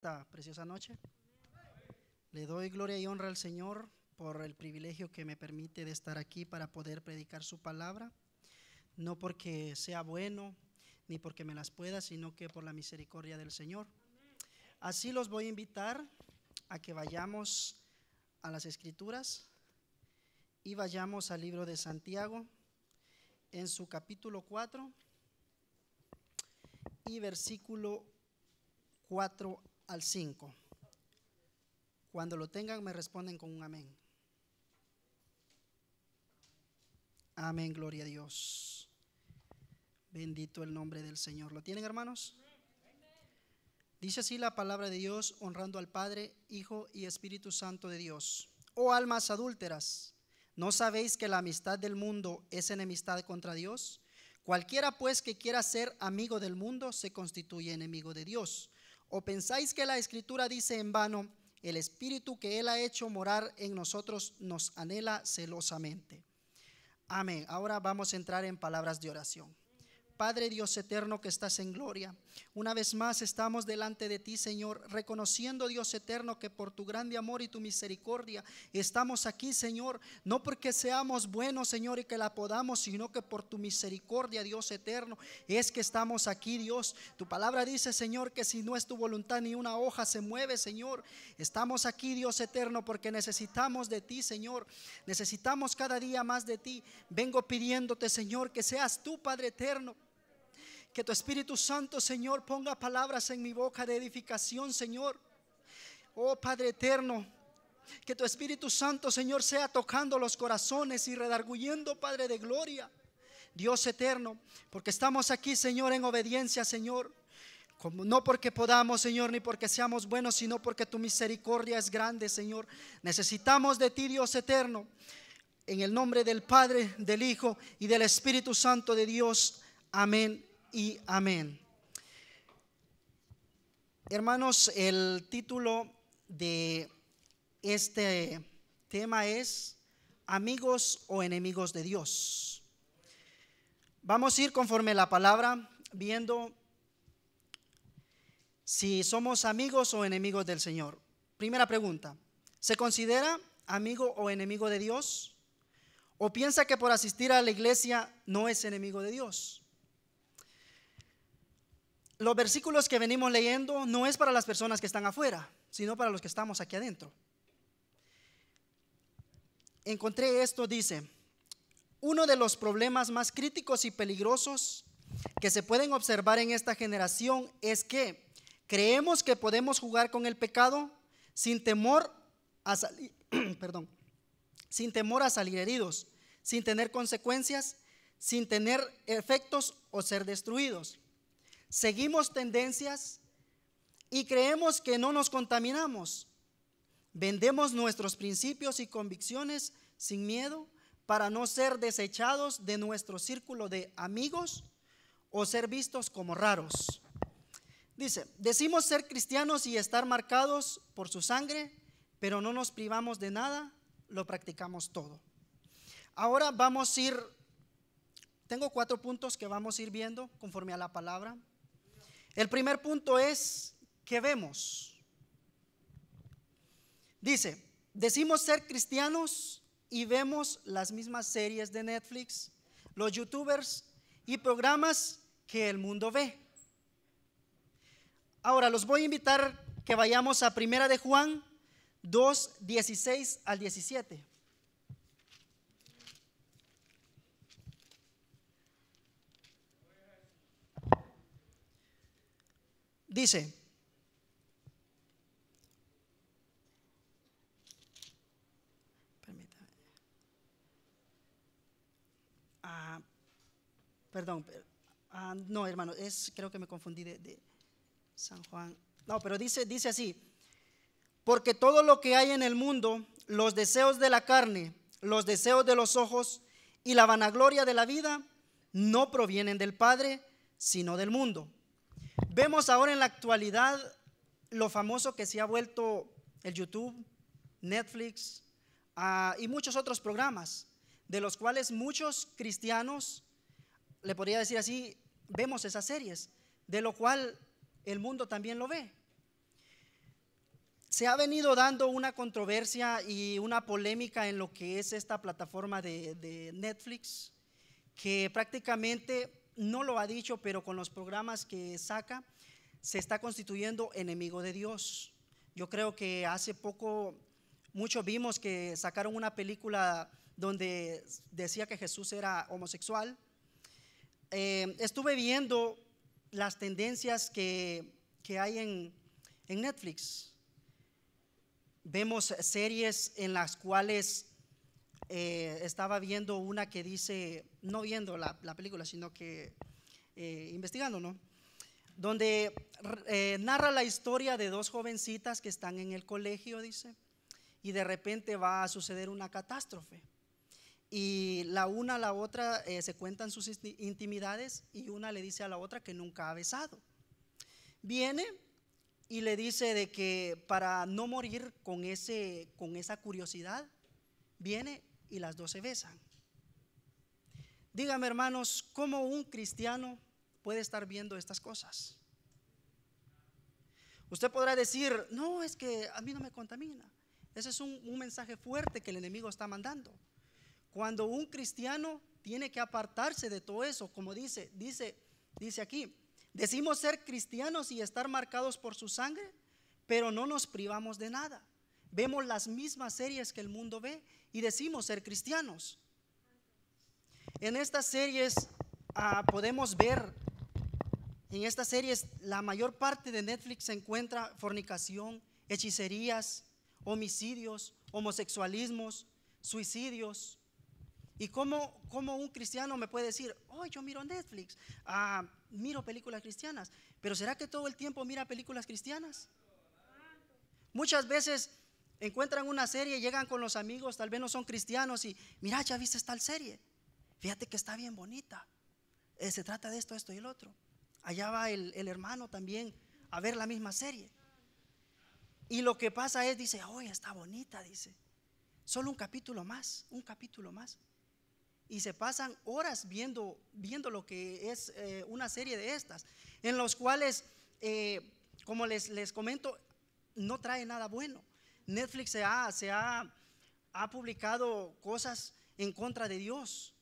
esta preciosa noche. Le doy gloria y honra al Señor por el privilegio que me permite de estar aquí para poder predicar su palabra, no porque sea bueno ni porque me las pueda, sino que por la misericordia del Señor. Así los voy a invitar a que vayamos a las escrituras y vayamos al libro de Santiago en su capítulo 4 y versículo 4 al 5. Cuando lo tengan me responden con un amén. Amén, gloria a Dios. Bendito el nombre del Señor. ¿Lo tienen, hermanos? Dice así la palabra de Dios, honrando al Padre, Hijo y Espíritu Santo de Dios. Oh almas adúlteras, ¿no sabéis que la amistad del mundo es enemistad contra Dios? Cualquiera pues que quiera ser amigo del mundo se constituye enemigo de Dios. ¿O pensáis que la escritura dice en vano, el espíritu que Él ha hecho morar en nosotros nos anhela celosamente? Amén. Ahora vamos a entrar en palabras de oración. Padre Dios eterno que estás en gloria. Una vez más estamos delante de ti, Señor, reconociendo, Dios eterno, que por tu grande amor y tu misericordia estamos aquí, Señor, no porque seamos buenos, Señor, y que la podamos, sino que por tu misericordia, Dios eterno, es que estamos aquí, Dios. Tu palabra dice, Señor, que si no es tu voluntad ni una hoja se mueve, Señor. Estamos aquí, Dios eterno, porque necesitamos de ti, Señor. Necesitamos cada día más de ti. Vengo pidiéndote, Señor, que seas tú, Padre eterno que tu Espíritu Santo, Señor, ponga palabras en mi boca de edificación, Señor. Oh Padre eterno, que tu Espíritu Santo, Señor, sea tocando los corazones y redarguyendo, Padre de gloria. Dios eterno, porque estamos aquí, Señor, en obediencia, Señor. Como, no porque podamos, Señor, ni porque seamos buenos, sino porque tu misericordia es grande, Señor. Necesitamos de ti, Dios eterno. En el nombre del Padre, del Hijo y del Espíritu Santo de Dios. Amén y amén. Hermanos, el título de este tema es Amigos o enemigos de Dios. Vamos a ir conforme la palabra viendo si somos amigos o enemigos del Señor. Primera pregunta, ¿se considera amigo o enemigo de Dios? ¿O piensa que por asistir a la iglesia no es enemigo de Dios? Los versículos que venimos leyendo no es para las personas que están afuera, sino para los que estamos aquí adentro. Encontré esto, dice, uno de los problemas más críticos y peligrosos que se pueden observar en esta generación es que creemos que podemos jugar con el pecado sin temor a salir, perdón, sin temor a salir heridos, sin tener consecuencias, sin tener efectos o ser destruidos seguimos tendencias y creemos que no nos contaminamos. Vendemos nuestros principios y convicciones sin miedo para no ser desechados de nuestro círculo de amigos o ser vistos como raros. Dice, decimos ser cristianos y estar marcados por su sangre, pero no nos privamos de nada, lo practicamos todo. Ahora vamos a ir, tengo cuatro puntos que vamos a ir viendo conforme a la palabra. El primer punto es que vemos. Dice, decimos ser cristianos y vemos las mismas series de Netflix, los youtubers y programas que el mundo ve. Ahora los voy a invitar que vayamos a Primera de Juan 2, 16 al 17. Dice, permítame. Ah, perdón, ah, no hermano, es, creo que me confundí de, de San Juan. No, pero dice, dice así, porque todo lo que hay en el mundo, los deseos de la carne, los deseos de los ojos y la vanagloria de la vida, no provienen del Padre, sino del mundo. Vemos ahora en la actualidad lo famoso que se ha vuelto el YouTube, Netflix ah, y muchos otros programas, de los cuales muchos cristianos, le podría decir así, vemos esas series, de lo cual el mundo también lo ve. Se ha venido dando una controversia y una polémica en lo que es esta plataforma de, de Netflix, que prácticamente no lo ha dicho, pero con los programas que saca, se está constituyendo enemigo de Dios. Yo creo que hace poco, muchos vimos que sacaron una película donde decía que Jesús era homosexual. Eh, estuve viendo las tendencias que, hay en, Netflix. Vemos series en las cuales eh, estaba viendo una que dice, no viendo la, película, sino que eh, investigando, ¿no? Donde narra la historia de dos jovencitas que están en el colegio, dice, y de repente va a suceder una catástrofe y la una a la otra eh, se cuentan sus intimidades y una le dice a la otra que nunca ha besado. Viene y le dice de que para no morir con, ese, con esa curiosidad, viene y las dos se besan. Dígame hermanos, ¿cómo un cristiano puede estar viendo estas cosas? Usted podrá decir, no, es que a mí no me contamina. Ese es un mensaje fuerte que el enemigo está mandando. Cuando un cristiano tiene que apartarse de todo eso, como dice, dice, dice aquí, decimos ser cristianos y estar marcados por su sangre, pero no nos privamos de nada. Vemos las mismas series que el mundo ve y decimos ser cristianos. En estas series ah, podemos ver, en estas series la mayor parte de Netflix se encuentra fornicación, hechicerías, homicidios, homosexualismos, suicidios, ¿Y cómo, un cristiano me puede decir, oh, yo miro Netflix, ah, miro películas cristianas, pero ¿será que todo el tiempo mira películas cristianas? Muchas veces encuentran una serie, llegan con los amigos, tal vez no son cristianos y, mira, ya viste tal serie, fíjate que está bien bonita, eh, se trata de esto, esto y el otro. Allá va el, el hermano también a ver la misma serie. Y lo que pasa es, dice, oh, está bonita, dice, solo un capítulo más, un capítulo más y se pasan horas viendo, viendo lo que es eh, una serie de estas, en los cuales, eh, como les, les comento, no trae nada bueno. Netflix se ha, se ha, ha publicado cosas en contra de Dios.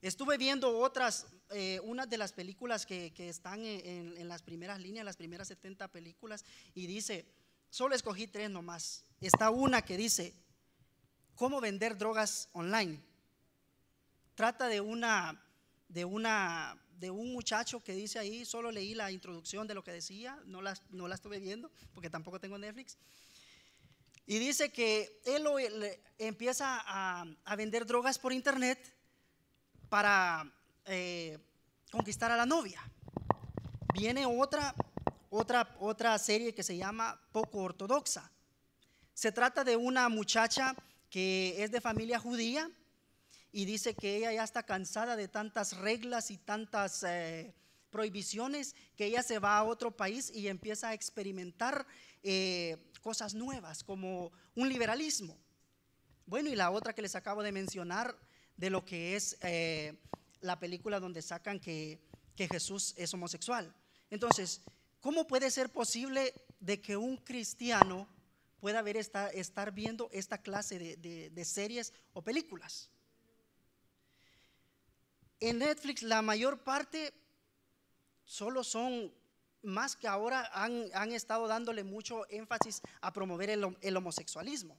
Estuve viendo otras, eh, una de las películas que, que están en, las primeras líneas, las primeras 70 películas, y dice, solo escogí tres nomás. Está una que dice, ¿cómo vender drogas online? Trata de una, de una, de un muchacho que dice ahí, solo leí la introducción de lo que decía, no la, no la estuve viendo porque tampoco tengo Netflix. Y dice que él empieza a, vender drogas por internet para eh, conquistar a la novia. Viene otra, otra, otra serie que se llama Poco Ortodoxa. Se trata de una muchacha que es de familia judía y dice que ella ya está cansada de tantas reglas y tantas eh, prohibiciones que ella se va a otro país y empieza a experimentar eh, cosas nuevas como un liberalismo. Bueno, y la otra que les acabo de mencionar de lo que es eh, la película donde sacan que, Jesús es homosexual. Entonces, ¿cómo puede ser posible de que un cristiano pueda ver esta, estar viendo esta clase de series o películas? En Netflix la mayor parte solo son, más que ahora han, estado dándole mucho énfasis a promover el, homosexualismo.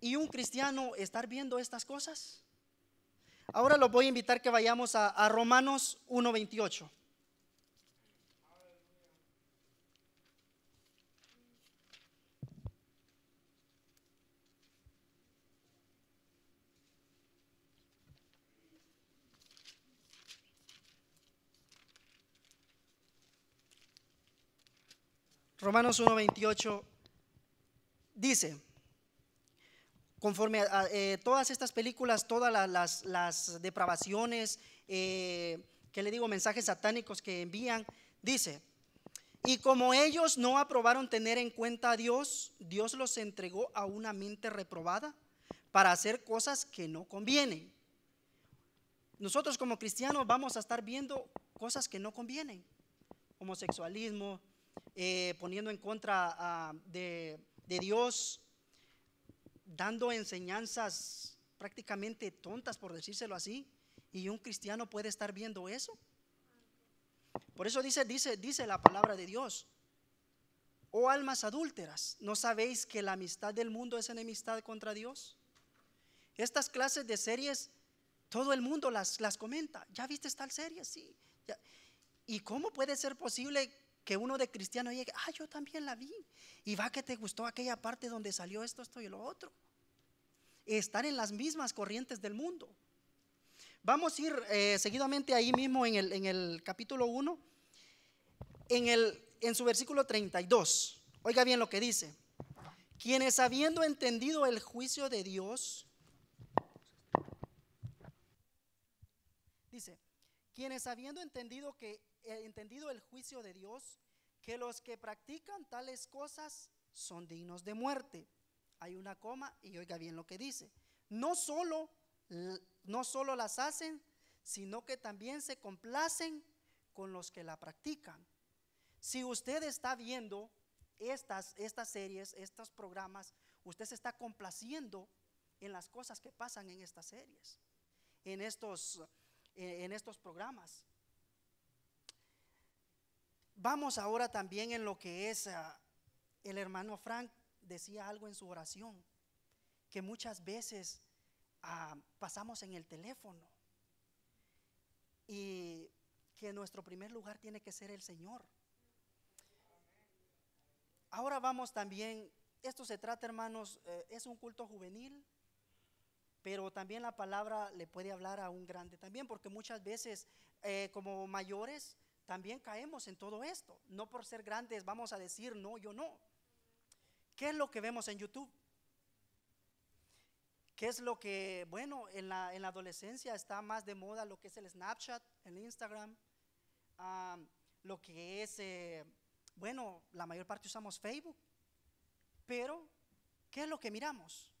¿Y un cristiano estar viendo estas cosas? Ahora los voy a invitar que vayamos a, a Romanos 1.28. Romanos 1.28 dice, conforme a, eh, todas estas películas, todas las, depravaciones, eh, que le digo, mensajes satánicos que envían, dice, y como ellos no aprobaron tener en cuenta a Dios, Dios los entregó a una mente reprobada para hacer cosas que no convienen. Nosotros como cristianos vamos a estar viendo cosas que no convienen. Homosexualismo, eh, poniendo en contra ah, de, de Dios, dando enseñanzas prácticamente tontas, por decírselo así, y un cristiano puede estar viendo eso. Por eso dice, dice, dice la palabra de Dios. Oh almas adúlteras, ¿no sabéis que la amistad del mundo es enemistad contra Dios? Estas clases de series, todo el mundo las, las comenta. ¿Ya viste tal serie? Sí. ¿Y cómo puede ser posible que uno de cristiano llegue, ah, yo también la vi? Y va que te gustó aquella parte donde salió esto, esto y lo otro. Estar en las mismas corrientes del mundo. Vamos a ir eh, seguidamente ahí mismo en el, en el capítulo 1, en, el, en su versículo 32. Oiga bien lo que dice. Quienes habiendo entendido el juicio de Dios, dice, quienes habiendo entendido que entendido el juicio de Dios, que los que practican tales cosas son dignos de muerte. Hay una coma y oiga bien lo que dice. No solo no solo las hacen, sino que también se complacen con los que la practican. Si usted está viendo estas, estas series, estos programas, usted se está complaciendo en las cosas que pasan en estas series, en estos, eh, en estos programas. Vamos ahora también en lo que es, ah, el hermano Frank decía algo en su oración, que muchas veces Ah, pasamos en el teléfono. Y que nuestro primer lugar tiene que ser el Señor. Ahora vamos también, esto se trata hermanos, eh, es un culto juvenil, pero también la palabra le puede hablar a un grande también, porque muchas veces eh, como mayores también caemos en todo esto. No por ser grandes vamos a decir, no, yo no. ¿Qué es lo que vemos en YouTube? ¿Qué es lo que, bueno, en la, en la adolescencia está más de moda lo que es el Snapchat, el Instagram, lo que es, eh, bueno, la mayor parte usamos Facebook, pero ¿qué es lo que miramos?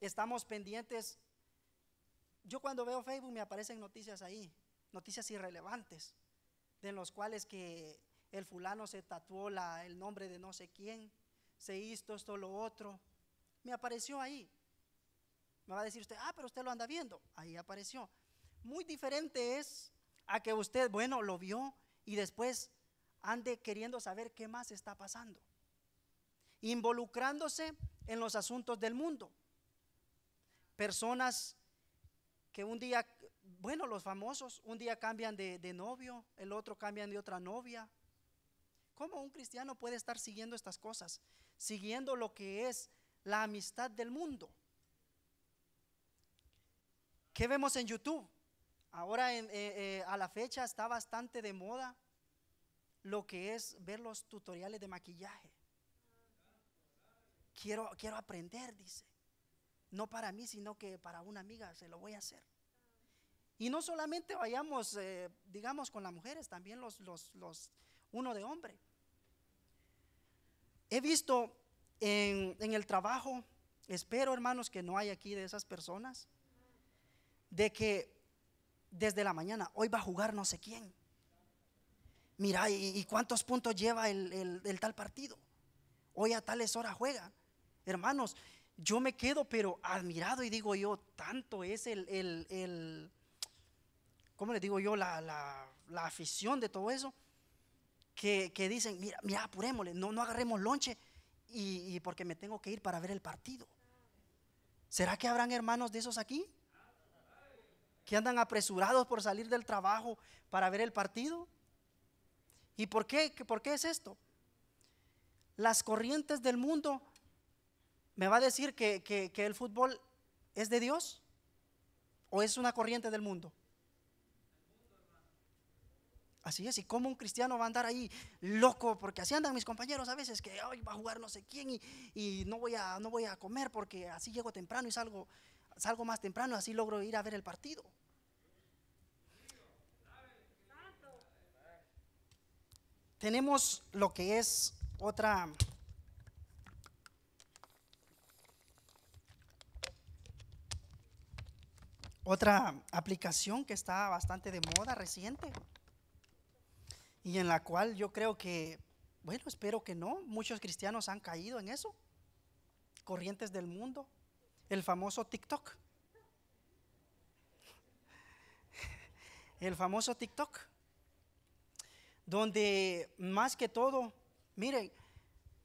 Estamos pendientes. Yo cuando veo Facebook me aparecen noticias ahí, noticias irrelevantes, de los cuales que el fulano se tatuó la, el nombre de no sé quién, se hizo esto, lo otro me apareció ahí. Me va a decir usted, ah, pero usted lo anda viendo. Ahí apareció. Muy diferente es a que usted, bueno, lo vio y después ande queriendo saber qué más está pasando. Involucrándose en los asuntos del mundo. Personas que un día, bueno, los famosos, un día cambian de, novio, el otro cambian de otra novia. ¿Cómo un cristiano puede estar siguiendo estas cosas? Siguiendo lo que es la amistad del mundo. ¿Qué vemos en YouTube? Ahora eh, eh, a la fecha está bastante de moda lo que es ver los tutoriales de maquillaje. Quiero, quiero aprender, dice. No para mí, sino que para una amiga se lo voy a hacer. Y no solamente vayamos, eh, digamos, con las mujeres, también los, los, los, uno de hombre. He visto en, el trabajo, espero hermanos que no hay aquí de esas personas, de que desde la mañana, hoy va a jugar no sé quién. Mira, ¿y, cuántos puntos lleva el, tal partido? Hoy a tales horas juega. Hermanos, yo me quedo pero admirado y digo yo, tanto es el, el, el ¿cómo le digo yo? La, la, afición de todo eso, que, dicen, mira, mira, apurémosle, no, no agarremos lonche y, porque me tengo que ir para ver el partido. ¿Será que habrán hermanos de esos aquí? Que andan apresurados por salir del trabajo para ver el partido. ¿Y por qué? ¿Por qué es esto? Las corrientes del mundo me va a decir que, que el fútbol es de Dios o es una corriente del mundo. Así es, y como un cristiano va a andar ahí loco, porque así andan mis compañeros a veces, que hoy va a jugar no sé quién y, no, voy a, no voy a comer porque así llego temprano y salgo, salgo más temprano, así logro ir a ver el partido. Tenemos lo que es otra otra aplicación que está bastante de moda reciente y en la cual yo creo que, bueno, espero que no, muchos cristianos han caído en eso, corrientes del mundo, el famoso TikTok. El famoso TikTok, donde más que todo, miren,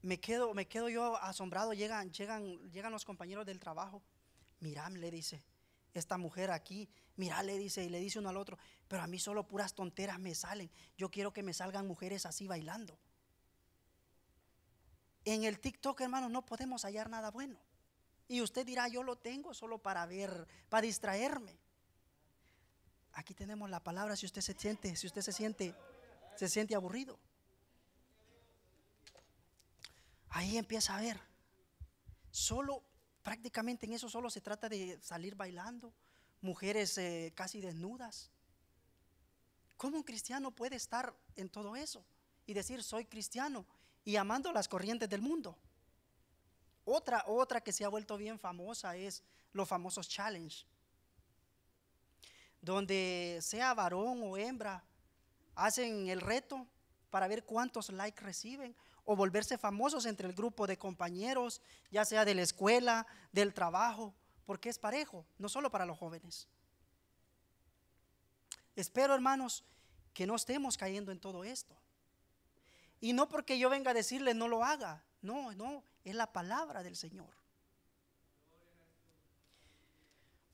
me quedo, me quedo yo asombrado, llegan, llegan, llegan los compañeros del trabajo, mira, le dice, esta mujer aquí, mira, le dice, y le dice uno al otro, pero a mí solo puras tonteras me salen. Yo quiero que me salgan mujeres así bailando. En el TikTok, hermanos, no podemos hallar nada bueno. Y usted dirá, yo lo tengo solo para ver, para distraerme. Aquí tenemos la palabra si usted se siente, si usted se siente, se siente aburrido. Ahí empieza a ver. Solo prácticamente en eso solo se trata de salir bailando, mujeres eh, casi desnudas. ¿Cómo un cristiano puede estar en todo eso y decir soy cristiano y amando las corrientes del mundo? Otra, otra que se ha vuelto bien famosa es los famosos challenge, donde sea varón o hembra, hacen el reto para ver cuántos likes reciben o volverse famosos entre el grupo de compañeros, ya sea de la escuela, del trabajo, porque es parejo, no solo para los jóvenes. Espero, hermanos, que no estemos cayendo en todo esto. Y no porque yo venga a decirle no lo haga, no, no, es la palabra del Señor.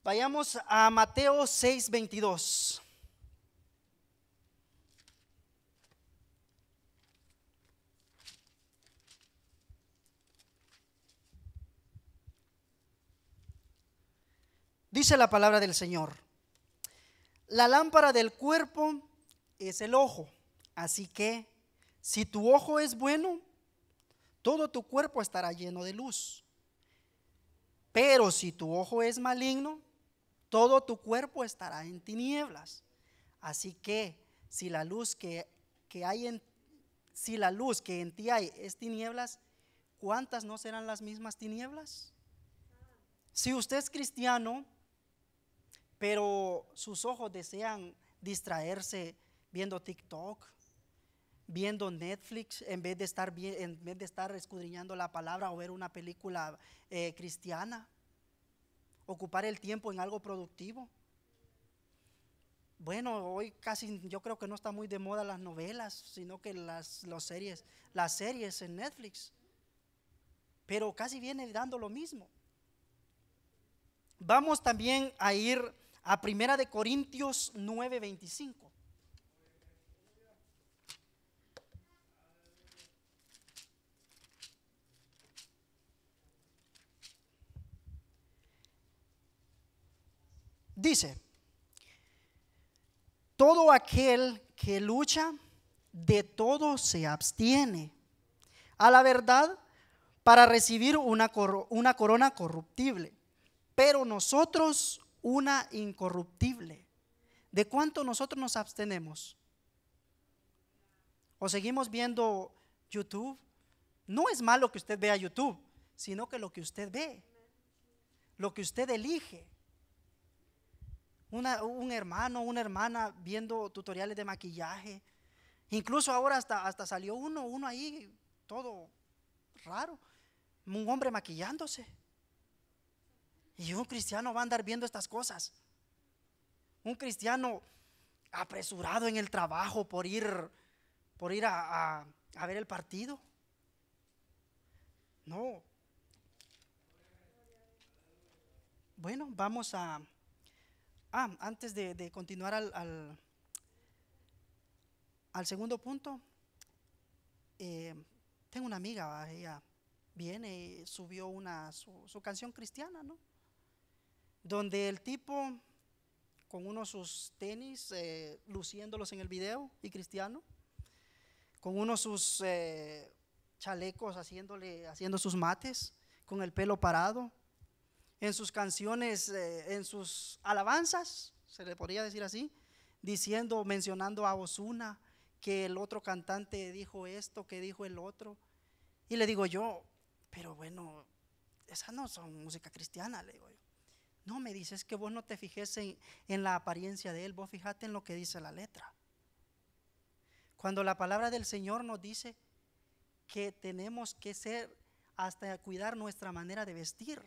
Vayamos a Mateo 6:22. Dice la palabra del Señor, la lámpara del cuerpo es el ojo, así que si tu ojo es bueno, todo tu cuerpo estará lleno de luz. Pero si tu ojo es maligno, todo tu cuerpo estará en tinieblas. Así que si la luz que, que hay en si la luz que en ti hay es tinieblas, ¿cuántas no serán las mismas tinieblas? Si usted es cristiano, pero sus ojos desean distraerse viendo TikTok, viendo Netflix, en vez de estar, en vez de estar escudriñando la palabra o ver una película eh, cristiana, ocupar el tiempo en algo productivo. Bueno, hoy casi yo creo que no está muy de moda las novelas, sino que las, las series, las series en Netflix. Pero casi viene dando lo mismo. Vamos también a ir a Primera de Corintios 9:25. Dice, todo aquel que lucha, de todo se abstiene. A la verdad, para recibir una, una corona corruptible. Pero nosotros una incorruptible. ¿De cuánto nosotros nos abstenemos? ¿O seguimos viendo YouTube? No es malo que usted vea YouTube, sino que lo que usted ve, lo que usted elige. un hermano, una hermana viendo tutoriales de maquillaje. Incluso ahora hasta, hasta salió uno, uno ahí, todo raro. Un hombre maquillándose. Y un cristiano va a andar viendo estas cosas. Un cristiano apresurado en el trabajo por ir, por ir a, ver el partido. No. Bueno, vamos a... Ah, antes de, continuar al, al, segundo punto, eh, tengo una amiga, ella viene y subió una, su canción cristiana, ¿no? Donde el tipo con unos sus tenis, eh, luciéndolos en el video, y cristiano, con unos sus eh, chalecos haciéndole, haciendo sus mates, con el pelo parado, en sus canciones, eh, en sus alabanzas, se le podría decir así, diciendo, mencionando a Osuna, que el otro cantante dijo esto, que dijo el otro. Y le digo yo, pero bueno, esas no son música cristiana, le digo yo. No, me dices que vos no te fijes en, la apariencia de él, vos fijate en lo que dice la letra. Cuando la palabra del Señor nos dice que tenemos que ser hasta cuidar nuestra manera de vestir.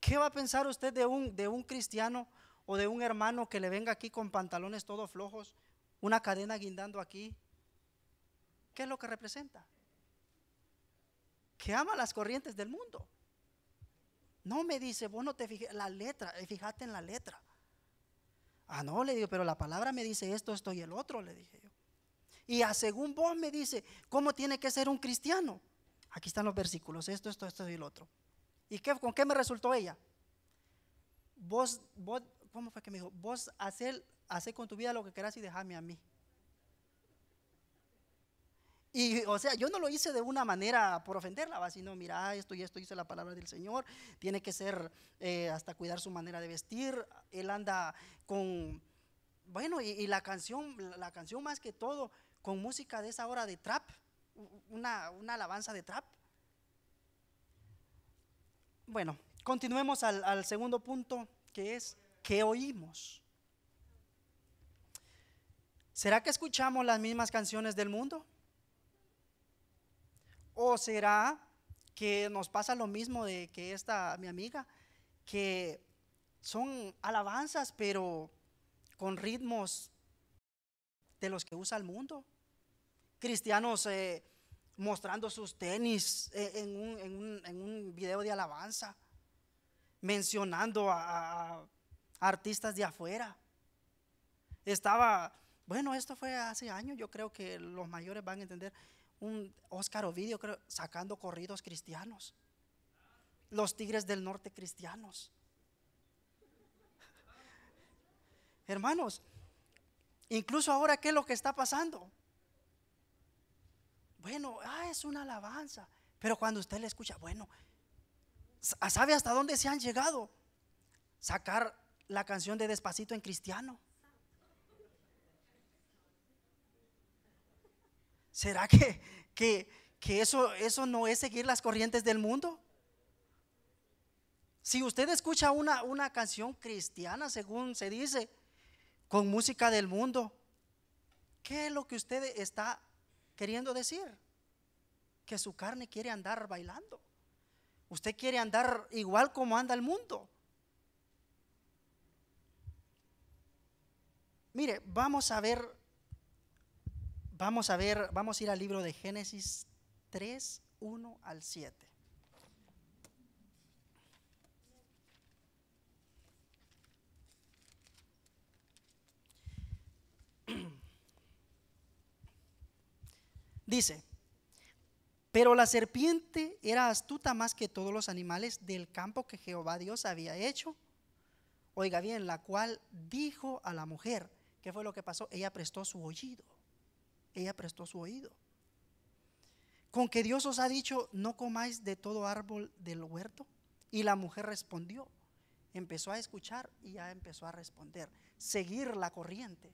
¿Qué va a pensar usted de un, de un cristiano o de un hermano que le venga aquí con pantalones todos flojos, una cadena guindando aquí? ¿Qué es lo que representa? Que ama las corrientes del mundo. No me dice, vos no te fijes, la letra, eh, fíjate en la letra. Ah, no, le digo, pero la palabra me dice esto, esto y el otro, le dije yo. Y a según vos me dice, ¿cómo tiene que ser un cristiano? Aquí están los versículos, esto, esto, esto y el otro. ¿Y qué, con qué me resultó ella? Vos, vos, ¿cómo fue que me dijo? Vos hacer, con tu vida lo que quieras y déjame a mí. Y, o sea, yo no lo hice de una manera por ofenderla, ¿va? sino, mira, esto y esto dice la palabra del Señor, tiene que ser eh, hasta cuidar su manera de vestir, él anda con, bueno, y, la canción, la canción más que todo, con música de esa hora de trap, una, una alabanza de trap. Bueno, continuemos al, al segundo punto, que es, ¿qué oímos? ¿Será que escuchamos las mismas canciones del mundo? ¿O será que nos pasa lo mismo de que esta, mi amiga, que son alabanzas, pero con ritmos de los que usa el mundo? Cristianos eh, mostrando sus tenis eh, en, un, en, un, en, un, video de alabanza, mencionando a, a artistas de afuera. Estaba, bueno, esto fue hace años, yo creo que los mayores van a entender un Oscar Ovidio creo, sacando corridos cristianos. Los Tigres del Norte cristianos. Hermanos, incluso ahora, ¿qué es lo que está pasando? Bueno, ah, es una alabanza. Pero cuando usted le escucha, bueno, ¿sabe hasta dónde se han llegado? Sacar la canción de Despacito en cristiano. ¿Será que, que, eso, eso no es seguir las corrientes del mundo? Si usted escucha una, una canción cristiana, según se dice, con música del mundo, ¿qué es lo que usted está queriendo decir? Que su carne quiere andar bailando. Usted quiere andar igual como anda el mundo. Mire, vamos a ver Vamos a ver, vamos a ir al libro de Génesis 3, 1 al 7. Dice, pero la serpiente era astuta más que todos los animales del campo que Jehová Dios había hecho. Oiga bien, la cual dijo a la mujer, ¿qué fue lo que pasó? Ella prestó su oído ella prestó su oído. Con que Dios os ha dicho, no comáis de todo árbol del huerto. Y la mujer respondió, empezó a escuchar y ya empezó a responder, seguir la corriente.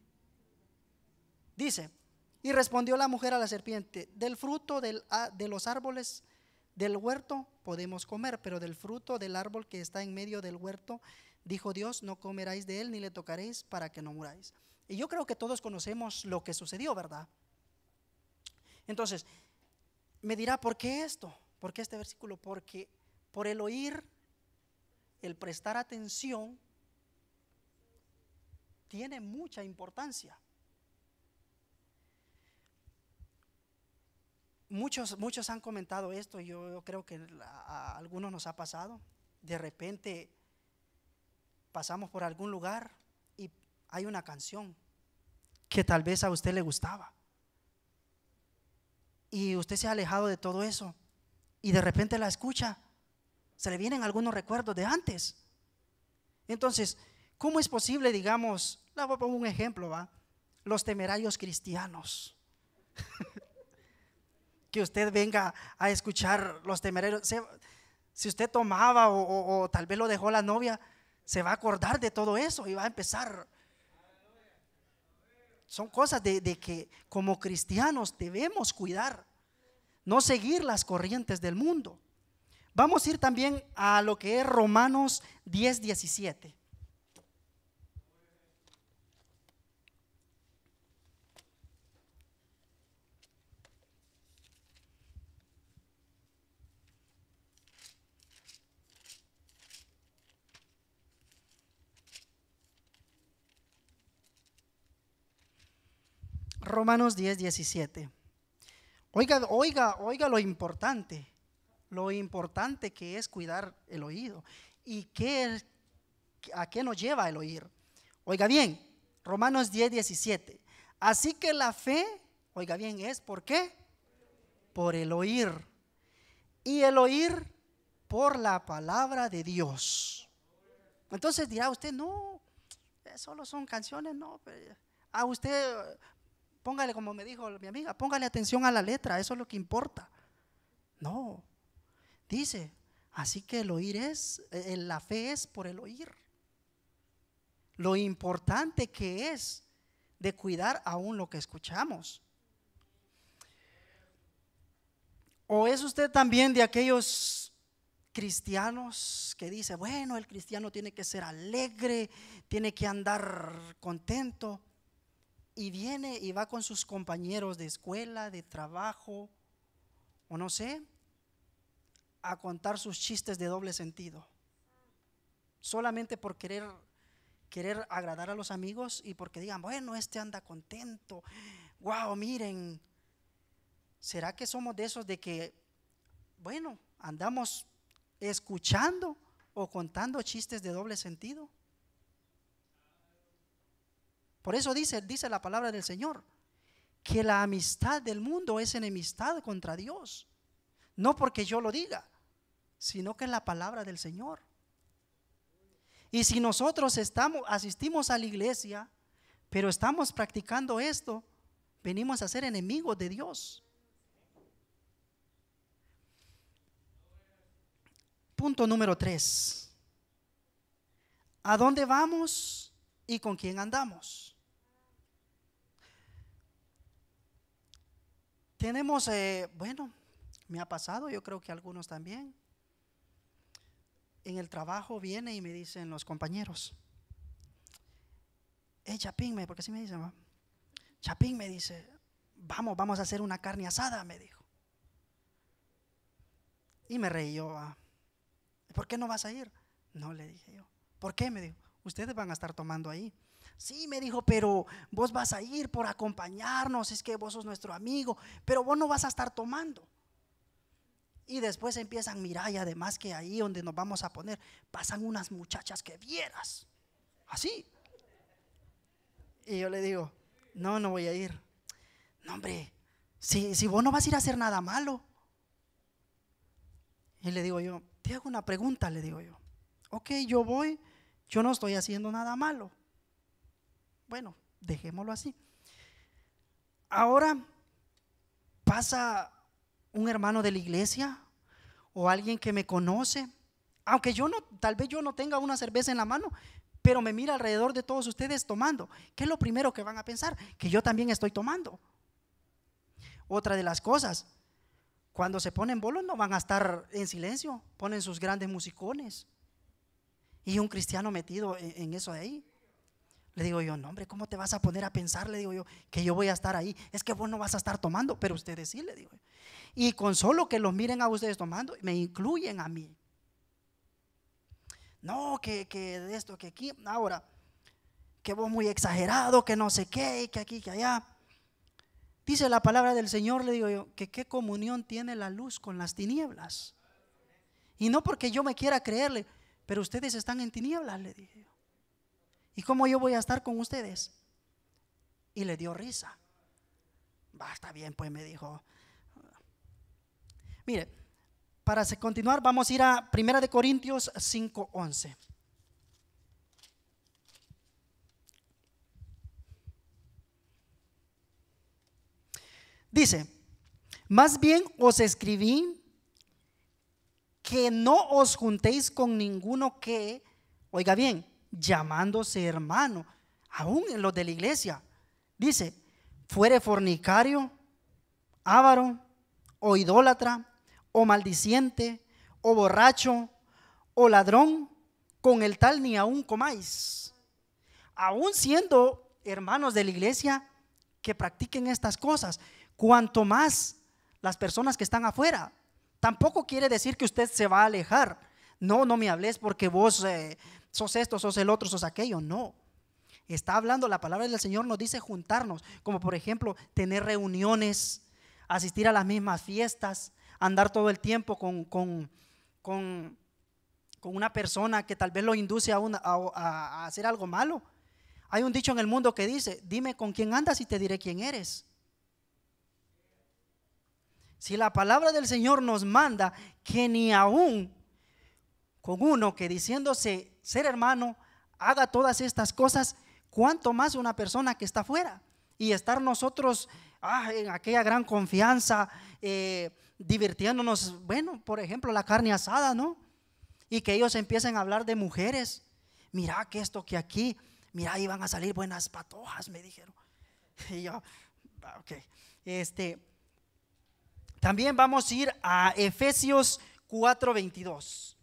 Dice, y respondió la mujer a la serpiente, del fruto de los árboles del huerto podemos comer, pero del fruto del árbol que está en medio del huerto, dijo Dios, no comeráis de él ni le tocaréis para que no muráis. Y yo creo que todos conocemos lo que sucedió, ¿verdad? Entonces, me dirá, ¿por qué esto? ¿Por qué este versículo? Porque por el oír, el prestar atención, tiene mucha importancia. Muchos, muchos han comentado esto, yo, yo creo que a algunos nos ha pasado. De repente pasamos por algún lugar y hay una canción que tal vez a usted le gustaba y usted se ha alejado de todo eso y de repente la escucha, se le vienen algunos recuerdos de antes. Entonces, ¿cómo es posible, digamos, le voy a poner un ejemplo, va? Los temerarios cristianos. que usted venga a escuchar los temerarios. Si usted tomaba o, tal vez lo dejó la novia, se va a acordar de todo eso y va a empezar. Son cosas de, de que como cristianos debemos cuidar no seguir las corrientes del mundo. Vamos a ir también a lo que es Romanos 10, 17. Romanos 10, 17. Oiga, oiga, oiga lo importante, lo importante que es cuidar el oído. ¿Y qué, a qué nos lleva el oír? Oiga bien, Romanos 10, 17. Así que la fe, oiga bien, es ¿por qué? Por el oír. Y el oír por la palabra de Dios. Entonces dirá usted, no, solo son canciones, no. A usted, póngale como me dijo mi amiga, póngale atención a la letra, eso es lo que importa. No, dice, así que el oír es, eh, la fe es por el oír. Lo importante que es de cuidar aún lo que escuchamos. ¿O es usted también de aquellos cristianos que dice, bueno, el cristiano tiene que ser alegre, tiene que andar contento? Y viene y va con sus compañeros de escuela, de trabajo, o no sé, a contar sus chistes de doble sentido. Solamente por querer querer agradar a los amigos y porque digan, bueno, este anda contento, wow, miren, ¿será que somos de esos de que, bueno, andamos escuchando o contando chistes de doble sentido? Por eso dice, dice la palabra del Señor, que la amistad del mundo es enemistad contra Dios. No porque yo lo diga, sino que es la palabra del Señor. Y si nosotros estamos, asistimos a la iglesia, pero estamos practicando esto, venimos a ser enemigos de Dios. Punto número tres. ¿A dónde vamos y con quién andamos? Tenemos, eh, bueno, me ha pasado, yo creo que algunos también en el trabajo viene y me dicen los compañeros, hey Chapín, porque así me dicen, Chapín me dice, vamos, vamos a hacer una carne asada, me dijo. Y me reí yo, ¿por qué no vas a ir? No, le dije yo. ¿Por qué? Me dijo, ustedes van a estar tomando ahí. Sí, me dijo, pero vos vas a ir por acompañarnos, es que vos sos nuestro amigo, pero vos no vas a estar tomando. Y después empiezan, mira, y además que ahí donde nos vamos a poner, pasan unas muchachas que vieras. Así. Y yo le digo, no, no voy a ir. No, hombre, si, si vos no vas a ir a hacer nada malo. Y le digo yo, te hago una pregunta, le digo yo. Ok, yo voy, yo no estoy haciendo nada malo. Bueno, dejémoslo así. Ahora pasa un hermano de la iglesia o alguien que me conoce, aunque yo no, tal vez yo no tenga una cerveza en la mano, pero me mira alrededor de todos ustedes tomando. ¿Qué es lo primero que van a pensar? Que yo también estoy tomando. Otra de las cosas, cuando se ponen bolos no van a estar en silencio, ponen sus grandes musicones. Y un cristiano metido en, eso de ahí. Le digo yo, no hombre, ¿cómo te vas a poner a pensar? Le digo yo, que yo voy a estar ahí. Es que vos no vas a estar tomando, pero ustedes sí, le digo. Y con solo que los miren a ustedes tomando, me incluyen a mí. No, que, que de esto, que aquí, ahora, que vos muy exagerado, que no sé qué, que aquí, que allá. Dice la palabra del Señor, le digo yo, que qué comunión tiene la luz con las tinieblas. Y no porque yo me quiera creerle, pero ustedes están en tinieblas, le dije yo. ¿Y cómo yo voy a estar con ustedes? Y le dio risa. Va, está bien, pues me dijo. Mire, para continuar vamos a ir a 1 de Corintios 5:11. Dice, más bien os escribí que no os juntéis con ninguno que, oiga bien, llamándose hermano, aún en los de la iglesia. Dice, fuere fornicario, ávaro, o idólatra, o maldiciente, o borracho, o ladrón, con el tal ni aún comáis. Aún siendo hermanos de la iglesia que practiquen estas cosas, cuanto más las personas que están afuera. Tampoco quiere decir que usted se va a alejar. No, no me hables porque vos eh, sos esto, sos el otro, sos aquello. No. Está hablando, la palabra del Señor nos dice juntarnos, como por ejemplo tener reuniones, asistir a las mismas fiestas, andar todo el tiempo con, con, con, una persona que tal vez lo induce a, a hacer algo malo. Hay un dicho en el mundo que dice, dime con quién andas y te diré quién eres. Si la palabra del Señor nos manda que ni aún con uno que diciéndose ser hermano haga todas estas cosas, cuánto más una persona que está afuera y estar nosotros ah, en aquella gran confianza, eh, divirtiéndonos, bueno, por ejemplo, la carne asada, ¿no? Y que ellos empiecen a hablar de mujeres. Mira que esto que aquí, mira, iban a salir buenas patojas, me dijeron. Y yo, ah, ok. Este, también vamos a ir a Efesios 4:22.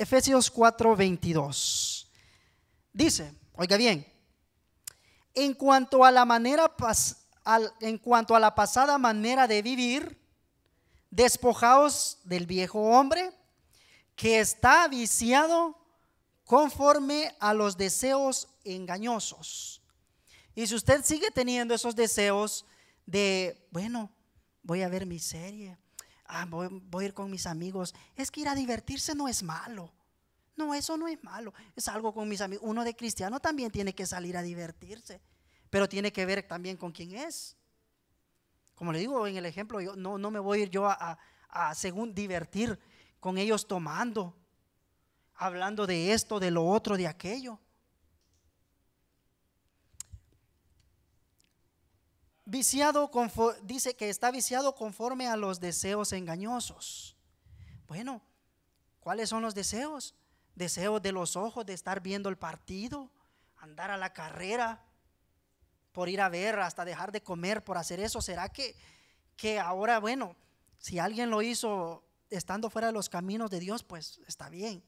Efesios 4:22. Dice, oiga bien, en cuanto a la manera en cuanto a la pasada manera de vivir, despojaos del viejo hombre que está viciado conforme a los deseos engañosos. Y si usted sigue teniendo esos deseos de, bueno, voy a ver mi serie, ah, voy, a ir con mis amigos, es que ir a divertirse no es malo. No, eso no es malo. Es algo con mis amigos. Uno de cristiano también tiene que salir a divertirse, pero tiene que ver también con quién es. Como le digo en el ejemplo, yo no, no me voy a ir yo a, a según divertir con ellos tomando, hablando de esto, de lo otro, de aquello. Viciado, dice que está viciado conforme a los deseos engañosos. Bueno, ¿cuáles son los deseos? Deseos de los ojos de estar viendo el partido, andar a la carrera, por ir a ver, hasta dejar de comer por hacer eso. ¿Será que, que ahora, bueno, si alguien lo hizo estando fuera de los caminos de Dios, pues está bien.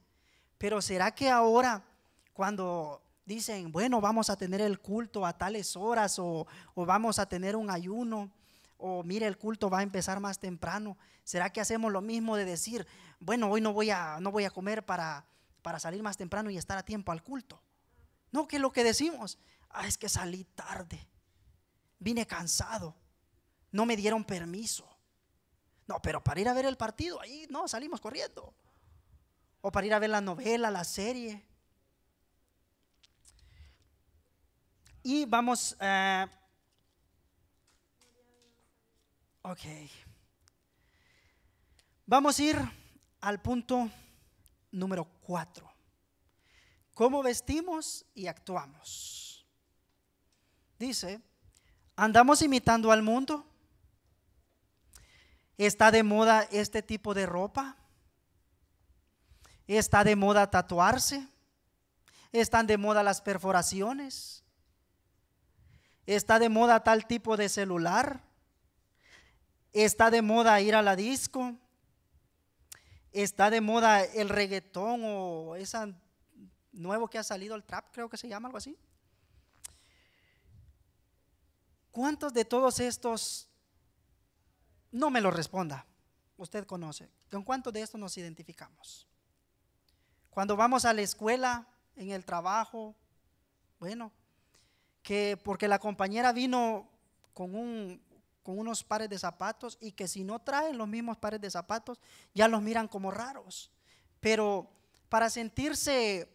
Pero ¿será que ahora cuando dicen, bueno, vamos a tener el culto a tales horas o, vamos a tener un ayuno o mire, el culto va a empezar más temprano, ¿será que hacemos lo mismo de decir, bueno, hoy no voy a, no voy a comer para, para salir más temprano y estar a tiempo al culto? No, que lo que decimos, ah, es que salí tarde, vine cansado, no me dieron permiso. No, pero para ir a ver el partido, ahí no, salimos corriendo o para ir a ver la novela, la serie. Y vamos, a eh, ok, vamos a ir al punto número cuatro. ¿Cómo vestimos y actuamos? Dice, ¿andamos imitando al mundo? ¿Está de moda este tipo de ropa? Está de moda tatuarse. Están de moda las perforaciones. Está de moda tal tipo de celular. Está de moda ir a la disco. Está de moda el reggaetón o esa nuevo que ha salido el trap, creo que se llama algo así. ¿Cuántos de todos estos no me lo responda? Usted conoce. ¿Con cuántos de estos nos identificamos? Cuando vamos a la escuela, en el trabajo, bueno, que porque la compañera vino con, un, con unos pares de zapatos y que si no traen los mismos pares de zapatos, ya los miran como raros. Pero para sentirse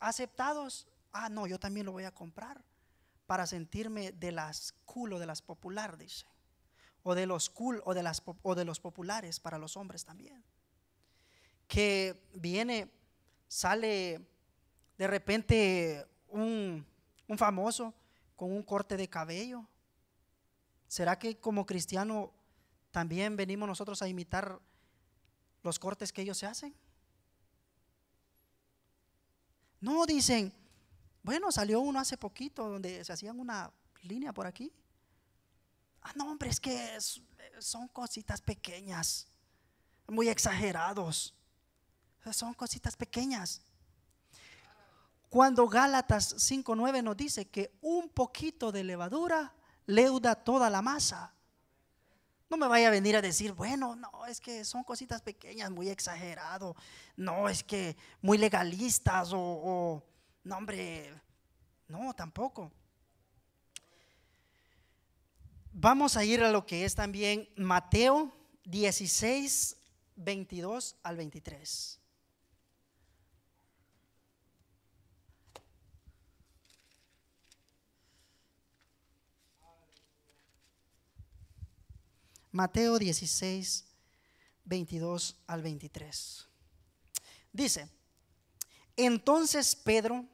aceptados, ah, no, yo también lo voy a comprar. Para sentirme de las cool o de las popular, dice. O de los cool o de, las, o de los populares para los hombres también. Que viene sale de repente un, famoso con un corte de cabello. ¿Será que como cristiano también venimos nosotros a imitar los cortes que ellos se hacen? No, dicen, bueno, salió uno hace poquito donde se hacían una línea por aquí. Ah, no, hombre, es que son cositas pequeñas, muy exagerados. Son cositas pequeñas. Cuando Gálatas 5.9 nos dice que un poquito de levadura leuda toda la masa. No me vaya a venir a decir, bueno, no, es que son cositas pequeñas, muy exagerado. No, es que muy legalistas o, o no, hombre, no, tampoco. Vamos a ir a lo que es también Mateo 16, 22 al 23. Mateo 16, 22 al 23. Dice, entonces Pedro,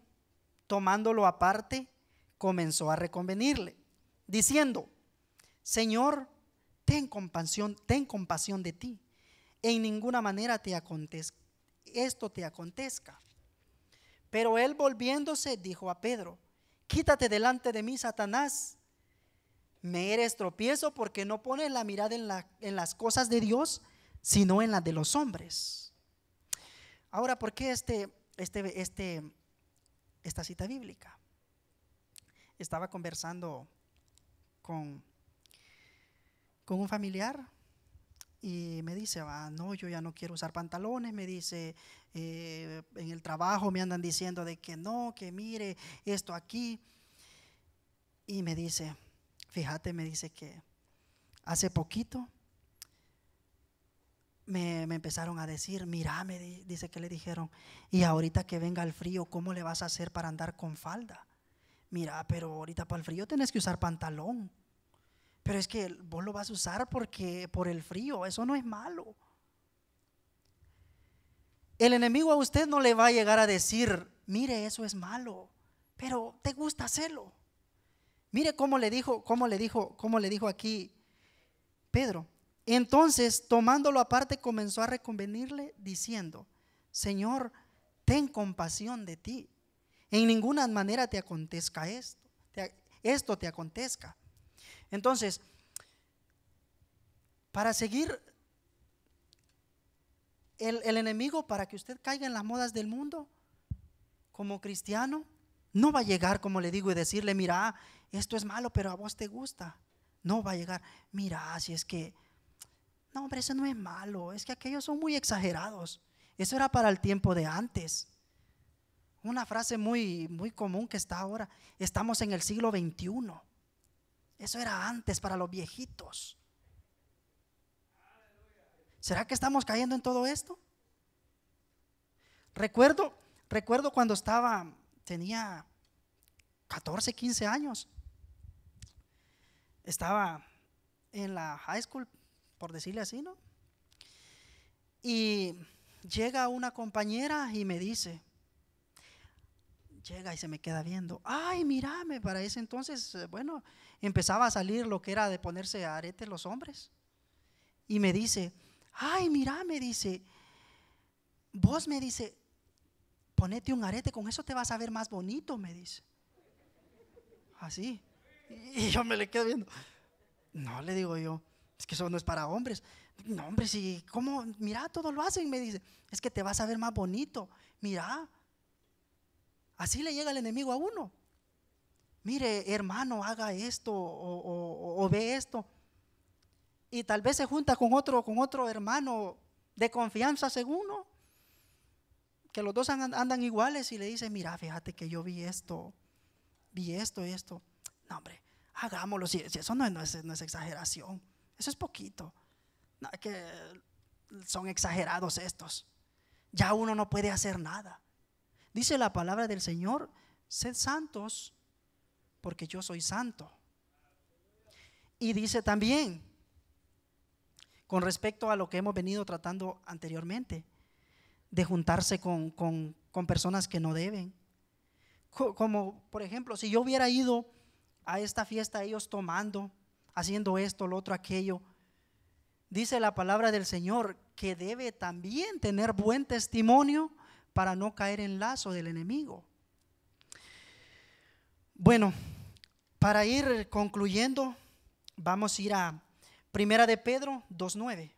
tomándolo aparte, comenzó a reconvenirle, diciendo, Señor, ten compasión, ten compasión de ti. En ninguna manera te acontezca, esto te acontezca. Pero él volviéndose dijo a Pedro, quítate delante de mí, Satanás. Me eres tropiezo porque no pones la mirada en, las cosas de Dios, sino en las de los hombres. Ahora, ¿por qué este, este, este, esta cita bíblica? Estaba conversando con con un familiar y me dice, ah, no, yo ya no quiero usar pantalones, me dice, eh, en el trabajo me andan diciendo de que no, que mire esto aquí. Y me dice, fíjate, me dice que hace poquito me, empezaron a decir, mira, me dice que le dijeron, y ahorita que venga el frío, ¿cómo le vas a hacer para andar con falda? Mira, pero ahorita para el frío tienes que usar pantalón. Pero es que vos lo vas a usar porque por el frío, eso no es malo. El enemigo a usted no le va a llegar a decir, mire, eso es malo, pero te gusta hacerlo. Mire cómo le dijo, cómo le dijo, cómo le dijo aquí Pedro. Entonces, tomándolo aparte, comenzó a reconvenirle diciendo, Señor, ten compasión de ti. En ninguna manera te acontezca esto, esto te acontezca. Entonces, para seguir el, enemigo, para que usted caiga en las modas del mundo, como cristiano, no va a llegar, como le digo, y decirle, mira, esto es malo, pero a vos te gusta. No va a llegar, mira, si es que, no, hombre, eso no es malo, es que aquellos son muy exagerados. Eso era para el tiempo de antes. Una frase muy, muy común que está ahora, estamos en el siglo XXI. Eso era antes para los viejitos. ¿Será que estamos cayendo en todo esto? Recuerdo, recuerdo cuando estaba, tenía 14, 15 años. Estaba en la high school, por decirle así, ¿no? Y llega una compañera y me dice, llega y se me queda viendo, ay, mírame, para ese entonces, eh, bueno, empezaba a salir lo que era de ponerse aretes los hombres. Y me dice, ay, mira, me dice, vos me dice, ponete un arete, con eso te vas a ver más bonito, me dice. Así. Y yo me le quedo viendo. No, le digo yo, es que eso no es para hombres. No, hombre, si, ¿cómo? Mira, todo lo hacen, me dice. Es que te vas a ver más bonito. Mira. Así le llega el enemigo a uno mire, hermano, haga esto o, ve esto. Y tal vez se junta con otro, con otro hermano de confianza según que los dos andan, iguales y le dice, mira, fíjate que yo vi esto, vi esto esto. No, hombre, hagámoslo, si, eso no es, exageración, eso es poquito. Que son exagerados estos. Ya uno no puede hacer nada. Dice la palabra del Señor, sed santos porque yo soy santo. Y dice también, con respecto a lo que hemos venido tratando anteriormente, de juntarse con, personas que no deben. Como, por ejemplo, si yo hubiera ido a esta fiesta, ellos tomando, haciendo esto, lo otro, aquello, dice la palabra del Señor que debe también tener buen testimonio para no caer en lazo del enemigo. Bueno, para ir concluyendo, vamos a ir a Primera de Pedro 2.9.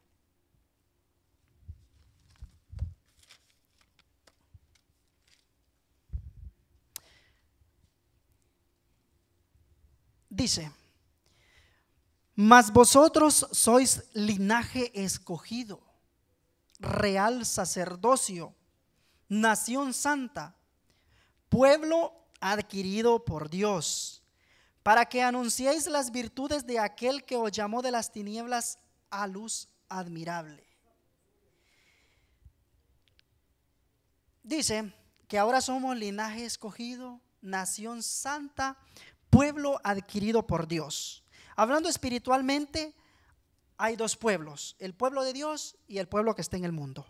Dice, Mas vosotros sois linaje escogido, real sacerdocio, nación santa, pueblo adquirido por Dios, para que anunciéis las virtudes de aquel que os llamó de las tinieblas a luz admirable. Dice que ahora somos linaje escogido, nación santa, pueblo adquirido por Dios. Hablando espiritualmente, hay dos pueblos, el pueblo de Dios y el pueblo que está en el mundo.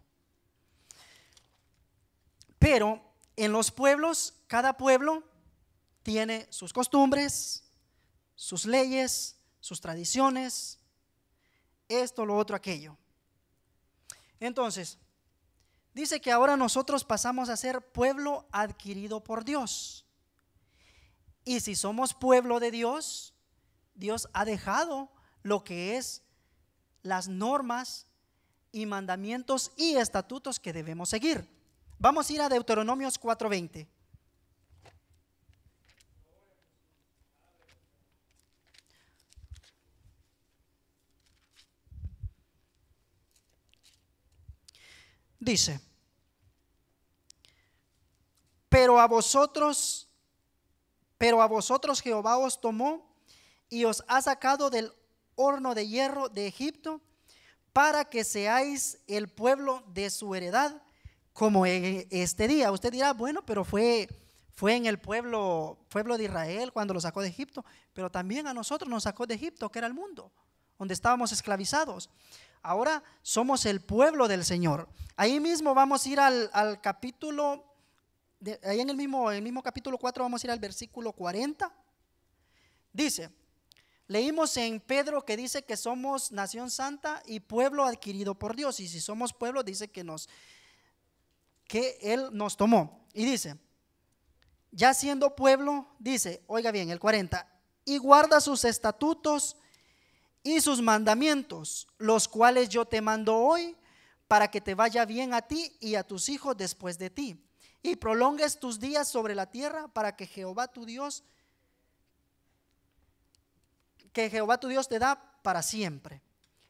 Pero en los pueblos, cada pueblo tiene sus costumbres, sus leyes, sus tradiciones, esto, lo otro, aquello. Entonces, dice que ahora nosotros pasamos a ser pueblo adquirido por Dios. Y si somos pueblo de Dios, Dios ha dejado lo que es las normas y mandamientos y estatutos que debemos seguir. Vamos a ir a Deuteronomios 4:20. Dice, pero a vosotros, pero a vosotros Jehová os tomó y os ha sacado del horno de hierro de Egipto para que seáis el pueblo de su heredad como en este día. Usted dirá, bueno, pero fue, fue en el pueblo, pueblo de Israel cuando lo sacó de Egipto, pero también a nosotros nos sacó de Egipto, que era el mundo, donde estábamos esclavizados. Ahora somos el pueblo del Señor. Ahí mismo vamos a ir al, capítulo, ahí en el mismo, el mismo capítulo 4 vamos a ir al versículo 40. Dice, Leímos en Pedro que dice que somos nación santa y pueblo adquirido por Dios. Y si somos pueblo, dice que nos que él nos tomó. Y dice, ya siendo pueblo, dice, oiga bien, el 40, y guarda sus estatutos y sus mandamientos, los cuales yo te mando hoy para que te vaya bien a ti y a tus hijos después de ti, y prolongues tus días sobre la tierra para que Jehová tu Dios que Jehová tu Dios te da para siempre.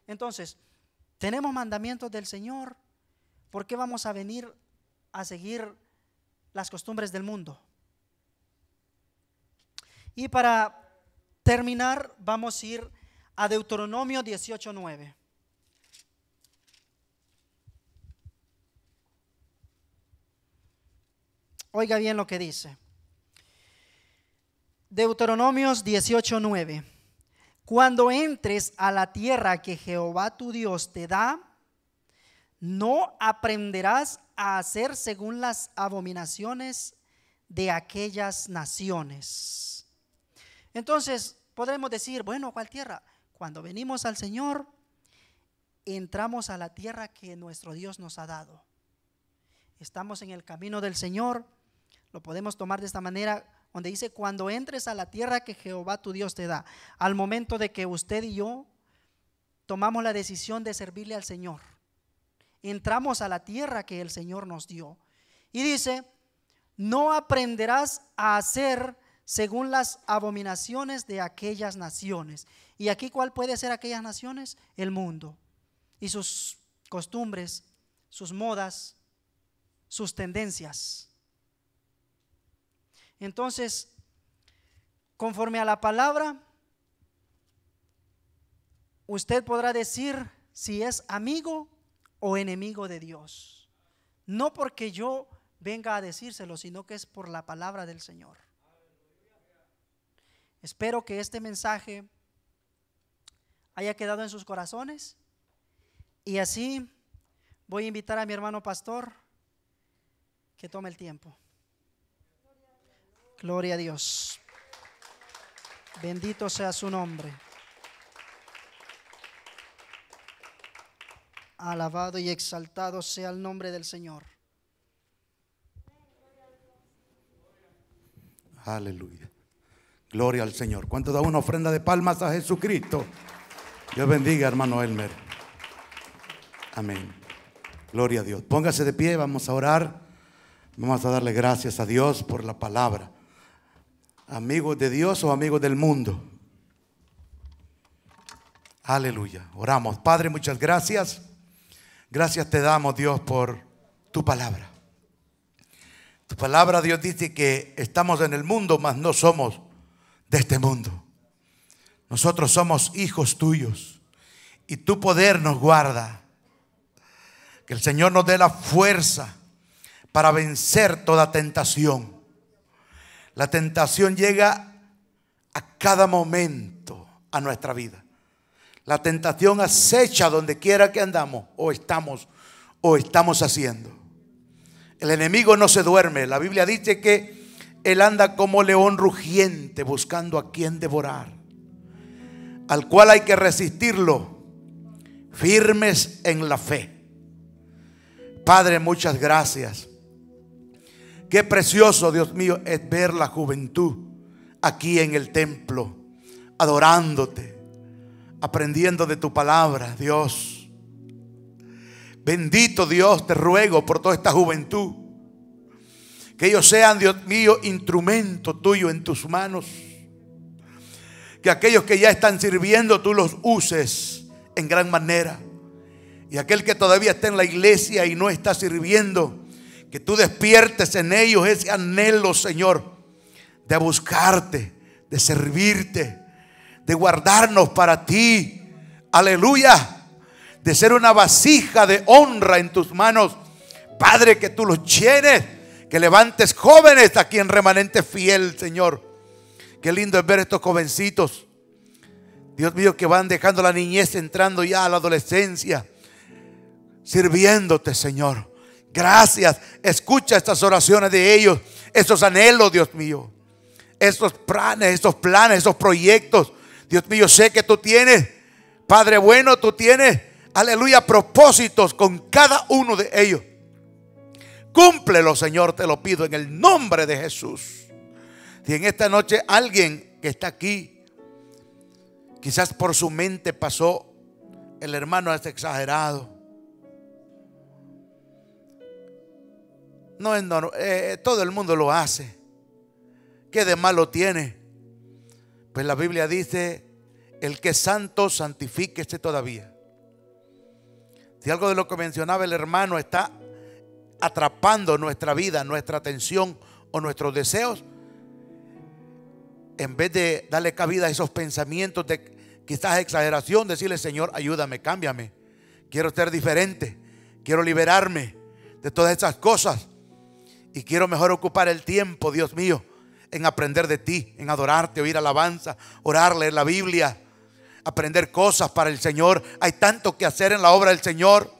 Entonces, tenemos mandamientos del Señor. ¿Por qué vamos a venir a seguir las costumbres del mundo? Y para terminar, vamos a ir a Deuteronomio 18:9. Oiga bien lo que dice. Deuteronomios 18:9. Cuando entres a la tierra que Jehová tu Dios te da, no aprenderás a hacer según las abominaciones de aquellas naciones. Entonces, podremos decir, bueno, ¿cuál tierra? Cuando venimos al Señor, entramos a la tierra que nuestro Dios nos ha dado. Estamos en el camino del Señor, lo podemos tomar de esta manera donde dice, cuando entres a la tierra que Jehová tu Dios te da, al momento de que usted y yo tomamos la decisión de servirle al Señor, entramos a la tierra que el Señor nos dio. Y dice, no aprenderás a hacer según las abominaciones de aquellas naciones. ¿Y aquí cuál puede ser aquellas naciones? El mundo. Y sus costumbres, sus modas, sus tendencias. Entonces, conforme a la palabra, usted podrá decir si es amigo o enemigo de Dios. No porque yo venga a decírselo, sino que es por la palabra del Señor. Espero que este mensaje haya quedado en sus corazones y así voy a invitar a mi hermano pastor que tome el tiempo. Gloria a Dios. Bendito sea su nombre. Alabado y exaltado sea el nombre del Señor. Aleluya. Gloria al Señor. ¿Cuánto da una ofrenda de palmas a Jesucristo? Dios bendiga, hermano Elmer. Amén. Gloria a Dios. Póngase de pie, vamos a orar. Vamos a darle gracias a Dios por la palabra amigos de Dios o amigos del mundo. Aleluya. Oramos. Padre, muchas gracias. Gracias te damos, Dios, por tu palabra. Tu palabra, Dios, dice que estamos en el mundo, mas no somos de este mundo. Nosotros somos hijos tuyos y tu poder nos guarda. Que el Señor nos dé la fuerza para vencer toda tentación. La tentación llega a cada momento a nuestra vida. La tentación acecha donde quiera que andamos o estamos o estamos haciendo. El enemigo no se duerme. La Biblia dice que él anda como león rugiente buscando a quien devorar, al cual hay que resistirlo, firmes en la fe. Padre, muchas gracias. Qué precioso, Dios mío, es ver la juventud aquí en el templo, adorándote aprendiendo de tu palabra, Dios. Bendito Dios, te ruego por toda esta juventud. Que ellos sean, Dios mío, instrumento tuyo en tus manos. Que aquellos que ya están sirviendo, tú los uses en gran manera. Y aquel que todavía está en la iglesia y no está sirviendo, que tú despiertes en ellos ese anhelo, Señor, de buscarte, de servirte de guardarnos para ti. Aleluya. De ser una vasija de honra en tus manos. Padre, que tú los llenes. Que levantes jóvenes aquí en remanente fiel, Señor. Qué lindo es ver estos jovencitos. Dios mío, que van dejando la niñez entrando ya a la adolescencia. Sirviéndote, Señor. Gracias. Escucha estas oraciones de ellos. Esos anhelos, Dios mío. Esos planes, esos planes, esos proyectos Dios mío, sé que tú tienes, Padre bueno, tú tienes, aleluya, propósitos con cada uno de ellos. Cúmplelo, Señor, te lo pido en el nombre de Jesús. Si en esta noche alguien que está aquí, quizás por su mente pasó, el hermano es exagerado. No es normal, eh, todo el mundo lo hace. ¿Qué de malo tiene? Pues la Biblia dice, el que es santo, santifíquese todavía. Si algo de lo que mencionaba el hermano está atrapando nuestra vida, nuestra atención o nuestros deseos, en vez de darle cabida a esos pensamientos de quizás exageración, decirle, Señor, ayúdame, cámbiame. Quiero ser diferente. Quiero liberarme de todas esas cosas. Y quiero mejor ocupar el tiempo, Dios mío, en aprender de ti, en adorarte, oír alabanza, orar, leer la Biblia, aprender cosas para el Señor. Hay tanto que hacer en la obra del Señor.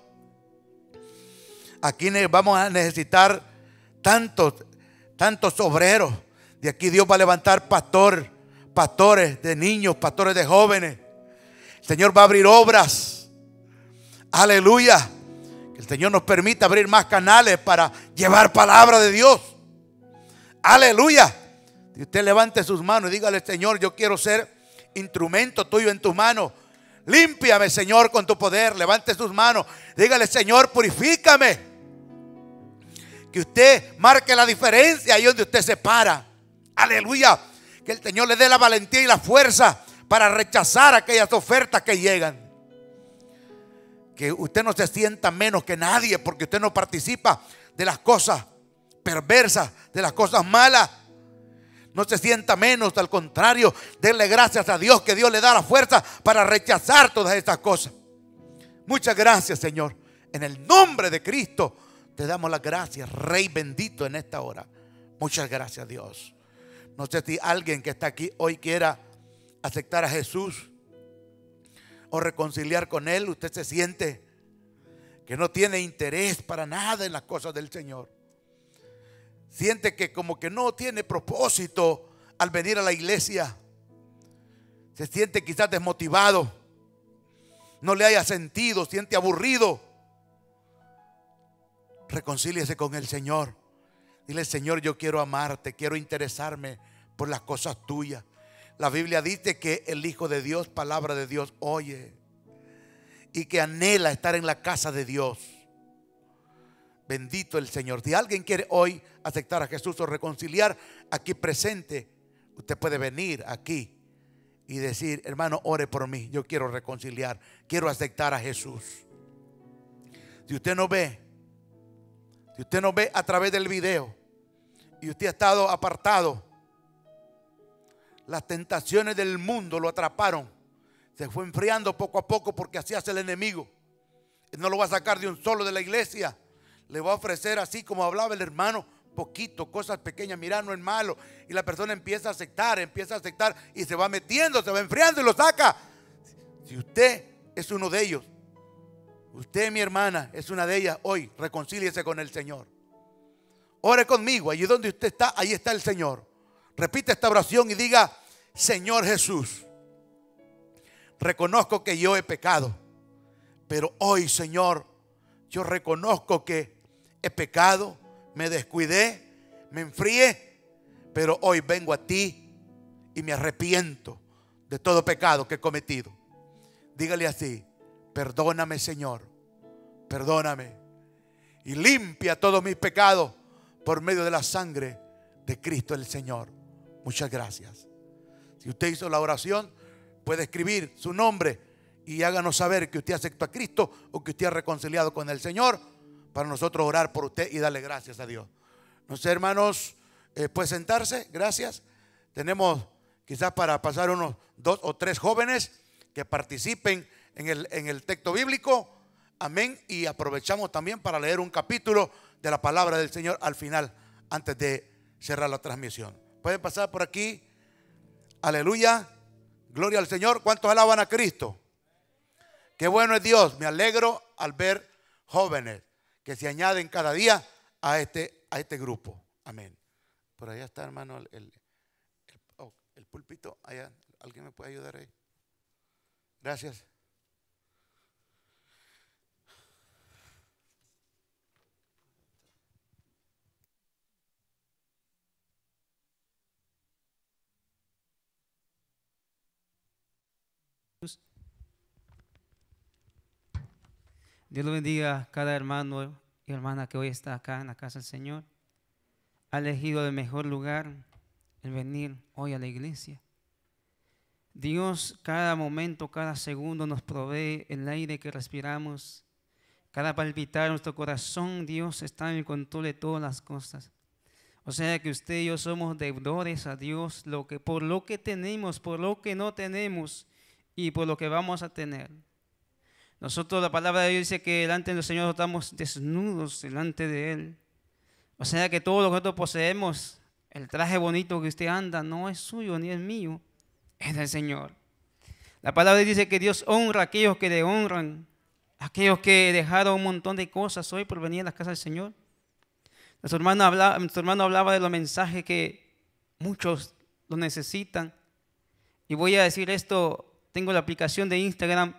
Aquí vamos a necesitar tantos, tantos obreros. De aquí Dios va a levantar pastor, pastores de niños, pastores de jóvenes. El Señor va a abrir obras. Aleluya. El Señor nos permita abrir más canales para llevar palabra de Dios. Aleluya. Usted levante sus manos y dígale, Señor, yo quiero ser instrumento tuyo en tus manos. Límpiame, Señor, con tu poder. Levante sus manos. Dígale, Señor, purifícame. Que usted marque la diferencia ahí donde usted se para. Aleluya. Que el Señor le dé la valentía y la fuerza para rechazar aquellas ofertas que llegan. Que usted no se sienta menos que nadie porque usted no participa de las cosas perversas, de las cosas malas. No se sienta menos, al contrario, denle gracias a Dios que Dios le da la fuerza para rechazar todas estas cosas. Muchas gracias, Señor. En el nombre de Cristo te damos las gracias, Rey bendito en esta hora. Muchas gracias, Dios. No sé si alguien que está aquí hoy quiera aceptar a Jesús o reconciliar con Él. Usted se siente que no tiene interés para nada en las cosas del Señor siente que como que no tiene propósito al venir a la iglesia. Se siente quizás desmotivado. No le haya sentido, siente aburrido. Reconcíliese con el Señor. Dile, Señor, yo quiero amarte, quiero interesarme por las cosas tuyas. La Biblia dice que el Hijo de Dios, palabra de Dios, oye y que anhela estar en la casa de Dios. Bendito el Señor. Si alguien quiere hoy aceptar a Jesús o reconciliar aquí presente, usted puede venir aquí y decir, hermano, ore por mí, yo quiero reconciliar, quiero aceptar a Jesús. Si usted no ve, si usted no ve a través del video y usted ha estado apartado, las tentaciones del mundo lo atraparon, se fue enfriando poco a poco porque así hace el enemigo. No lo va a sacar de un solo de la iglesia, le va a ofrecer así como hablaba el hermano, poquito, cosas pequeñas, mira, no es malo. Y la persona empieza a aceptar, empieza a aceptar y se va metiendo, se va enfriando y lo saca. Si usted es uno de ellos, usted, mi hermana, es una de ellas, hoy reconcíliese con el Señor. Ore conmigo, allí donde usted está, ahí está el Señor. Repite esta oración y diga, Señor Jesús, reconozco que yo he pecado, pero hoy, Señor, yo reconozco que he pecado me descuidé, me enfrié, pero hoy vengo a ti y me arrepiento de todo pecado que he cometido. Dígale así, perdóname Señor, perdóname y limpia todos mis pecados por medio de la sangre de Cristo el Señor. Muchas gracias. Si usted hizo la oración, puede escribir su nombre y háganos saber que usted aceptó a Cristo o que usted ha reconciliado con el Señor para nosotros orar por usted y darle gracias a Dios. No sé, hermanos, eh, puede sentarse, gracias. Tenemos quizás para pasar unos dos o tres jóvenes que participen en el, en el texto bíblico. Amén. Y aprovechamos también para leer un capítulo de la palabra del Señor al final, antes de cerrar la transmisión. Pueden pasar por aquí. Aleluya. Gloria al Señor. ¿Cuántos alaban a Cristo? Qué bueno es Dios. Me alegro al ver jóvenes que se añaden cada día a este, a este grupo. Amén. Por allá está, hermano, el, el, oh, púlpito. Allá, ¿alguien me puede ayudar ahí? Gracias. Dios lo bendiga a cada hermano y hermana que hoy está acá en la casa del Señor. Ha elegido el mejor lugar el venir hoy a la iglesia. Dios cada momento, cada segundo nos provee el aire que respiramos. Cada palpitar de nuestro corazón, Dios está en el control de todas las cosas. O sea que usted y yo somos deudores a Dios lo que, por lo que tenemos, por lo que no tenemos y por lo que vamos a tener. Nosotros la palabra de Dios dice que delante del Señor estamos desnudos delante de Él. O sea que todo lo que nosotros poseemos, el traje bonito que usted anda, no es suyo ni es mío, es del Señor. La palabra dice que Dios honra a aquellos que le honran, aquellos que dejaron un montón de cosas hoy por venir a la casa del Señor. Nuestro hablaba, nuestro hermano hablaba de los mensajes que muchos lo necesitan. Y voy a decir esto, tengo la aplicación de Instagram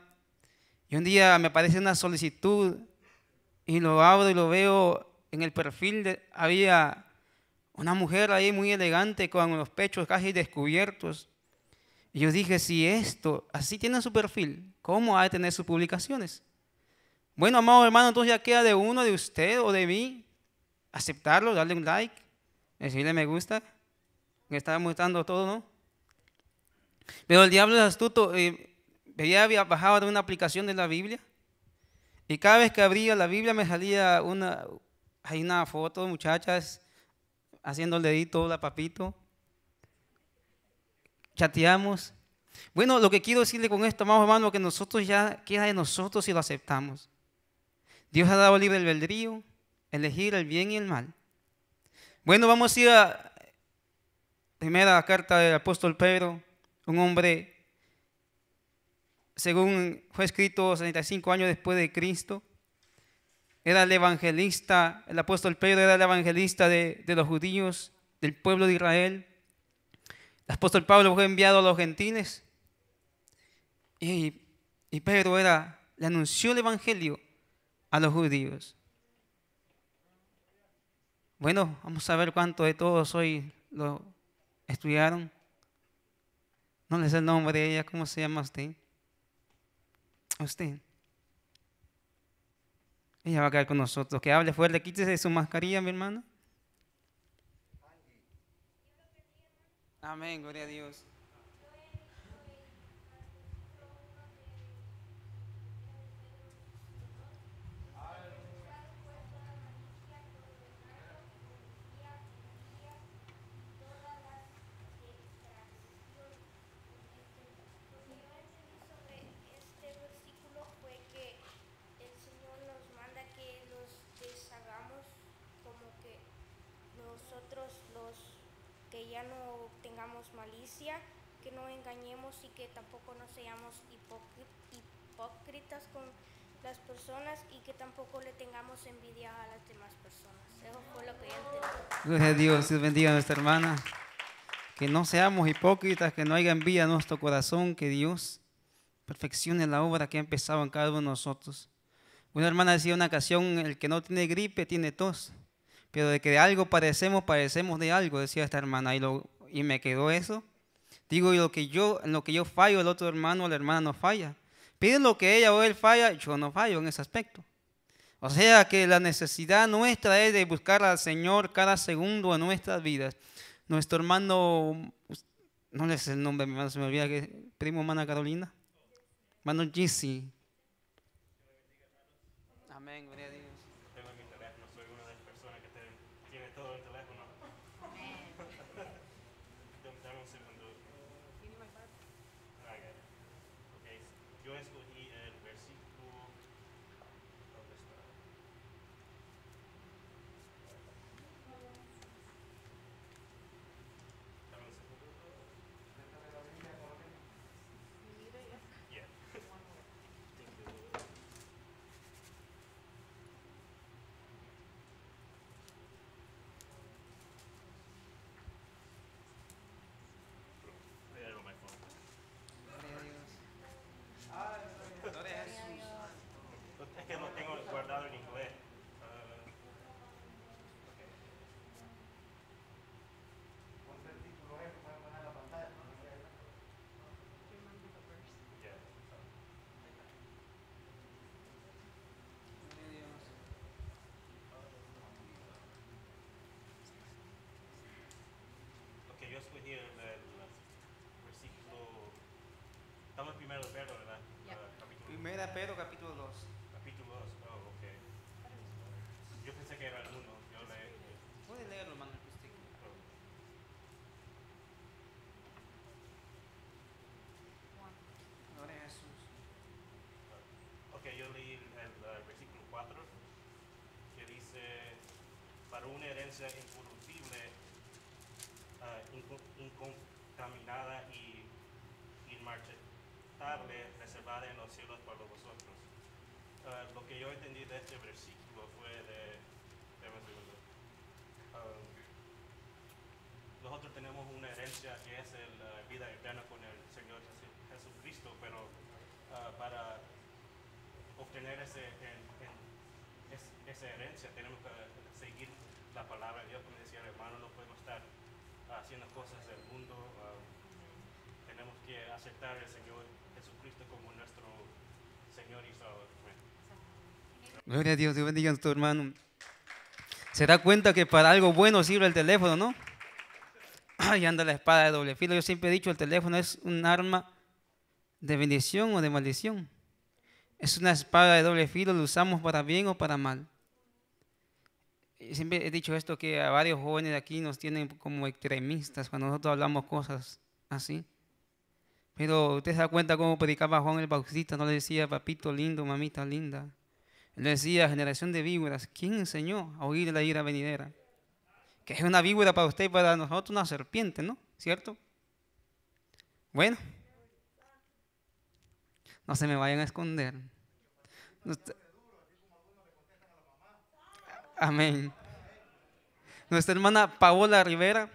y un día me aparece una solicitud y lo abro y lo veo en el perfil. Había una mujer ahí muy elegante con los pechos casi descubiertos. Y yo dije, si esto así tiene su perfil, ¿cómo ha de tener sus publicaciones? Bueno, amado hermano, entonces ya queda de uno, de usted o de mí, aceptarlo, darle un like, decirle me gusta, me está mostrando todo, ¿no? Pero el diablo es astuto. Eh, había bajado de una aplicación de la Biblia y cada vez que abría la Biblia me salía una, hay una foto de muchachas haciendo el dedito, la papito. Chateamos. Bueno, lo que quiero decirle con esto, amados hermanos, que nosotros ya queda de nosotros si lo aceptamos. Dios ha dado libre albedrío, elegir el bien y el mal. Bueno, vamos a ir a primera carta del apóstol Pedro, un hombre según fue escrito 65 años después de Cristo. Era el evangelista, el apóstol Pedro era el evangelista de, los judíos, del pueblo de Israel. El apóstol Pablo fue enviado a los gentiles. Y, Pedro era, le anunció el evangelio a los judíos. Bueno, vamos a ver cuánto de todos hoy lo estudiaron. No les sé el nombre de ella, ¿cómo se llama usted? Usted. Ella va a quedar con nosotros. Que hable fuerte, quítese su mascarilla, mi hermano. Amén, gloria a Dios. Ya no tengamos malicia, que no engañemos y que tampoco no seamos hipócri- hipócritas con las personas y que tampoco le tengamos envidia a las demás personas. Eso fue lo que yo a Dios, Dios bendiga a nuestra hermana. Que no seamos hipócritas, que no haya envidia en nuestro corazón, que Dios perfeccione la obra que ha empezado en cada uno de nosotros. Una hermana decía una ocasión, el que no tiene gripe tiene tos, pero de que de algo padecemos, padecemos de algo, decía esta hermana, y, lo, y me quedó eso. Digo, y lo que yo, en lo que yo fallo, el otro hermano o la hermana no falla. Piden lo que ella o él falla, yo no fallo en ese aspecto. O sea que la necesidad nuestra es de buscar al Señor cada segundo en nuestras vidas. Nuestro hermano, no le sé el nombre, mi hermano, se me olvida que primo hermana Carolina. Hermano Gisi. Amén, gloria a Dios. tengo en mi teléfono, soy una de las personas que te- tiene todo el teléfono. Dame- Dame un segundo. Ah, ya. Ok, Yo escogí el versículo. ¿Dónde está? Dame un segundo. Yeah. Thank you. I had it on my phone. Es que no tengo guardado en inglés. Ah, ok. Yeah. Ok, yo escogí el, el versículo. Estamos primero de Pedro, ¿verdad? Ah, capítulo, Primera Pedro capítulo 2. capítulo 2. Oh, ok. Yo pensé que era el 1. Yo le. Puede leerlo, hermano. Gloria a Jesús. Ok, yo leí el, el, uh, versículo 4 que dice, para una herencia uh, inco- incontaminada y inmarchetable, reservada en los cielos para vosotros. Uh, lo que yo entendí de este versículo fue de... Um, nosotros tenemos una herencia que es la vida eterna con el Señor Jesu- Jesucristo, pero para obtener ese, esa herencia tenemos que seguir la palabra de Dios, como decía el hermano, no podemos estar haciendo cosas del mundo, uh, tenemos que aceptar al Señor Jesucristo como nuestro Señor y Salvador. Gloria a Dios, Dios bendiga a tu hermano. Se da cuenta que para algo bueno sirve el teléfono, ¿no? Ahí anda la espada de doble filo. Yo siempre he dicho, el teléfono es un arma de bendición o de maldición. Es una espada de doble filo, lo usamos para bien o para mal. Y siempre he dicho esto, que a varios jóvenes de aquí nos tienen como extremistas cuando nosotros hablamos cosas así. Pero usted se da cuenta cómo predicaba Juan el Bautista, no le decía papito lindo, mamita linda. Él decía, generación de víboras, ¿quién enseñó a oír la ira venidera? Que es una víbora para usted y para nosotros una serpiente, ¿no? ¿Cierto? Bueno, no se me vayan a esconder. Amén. Nuestra hermana Paola Rivera,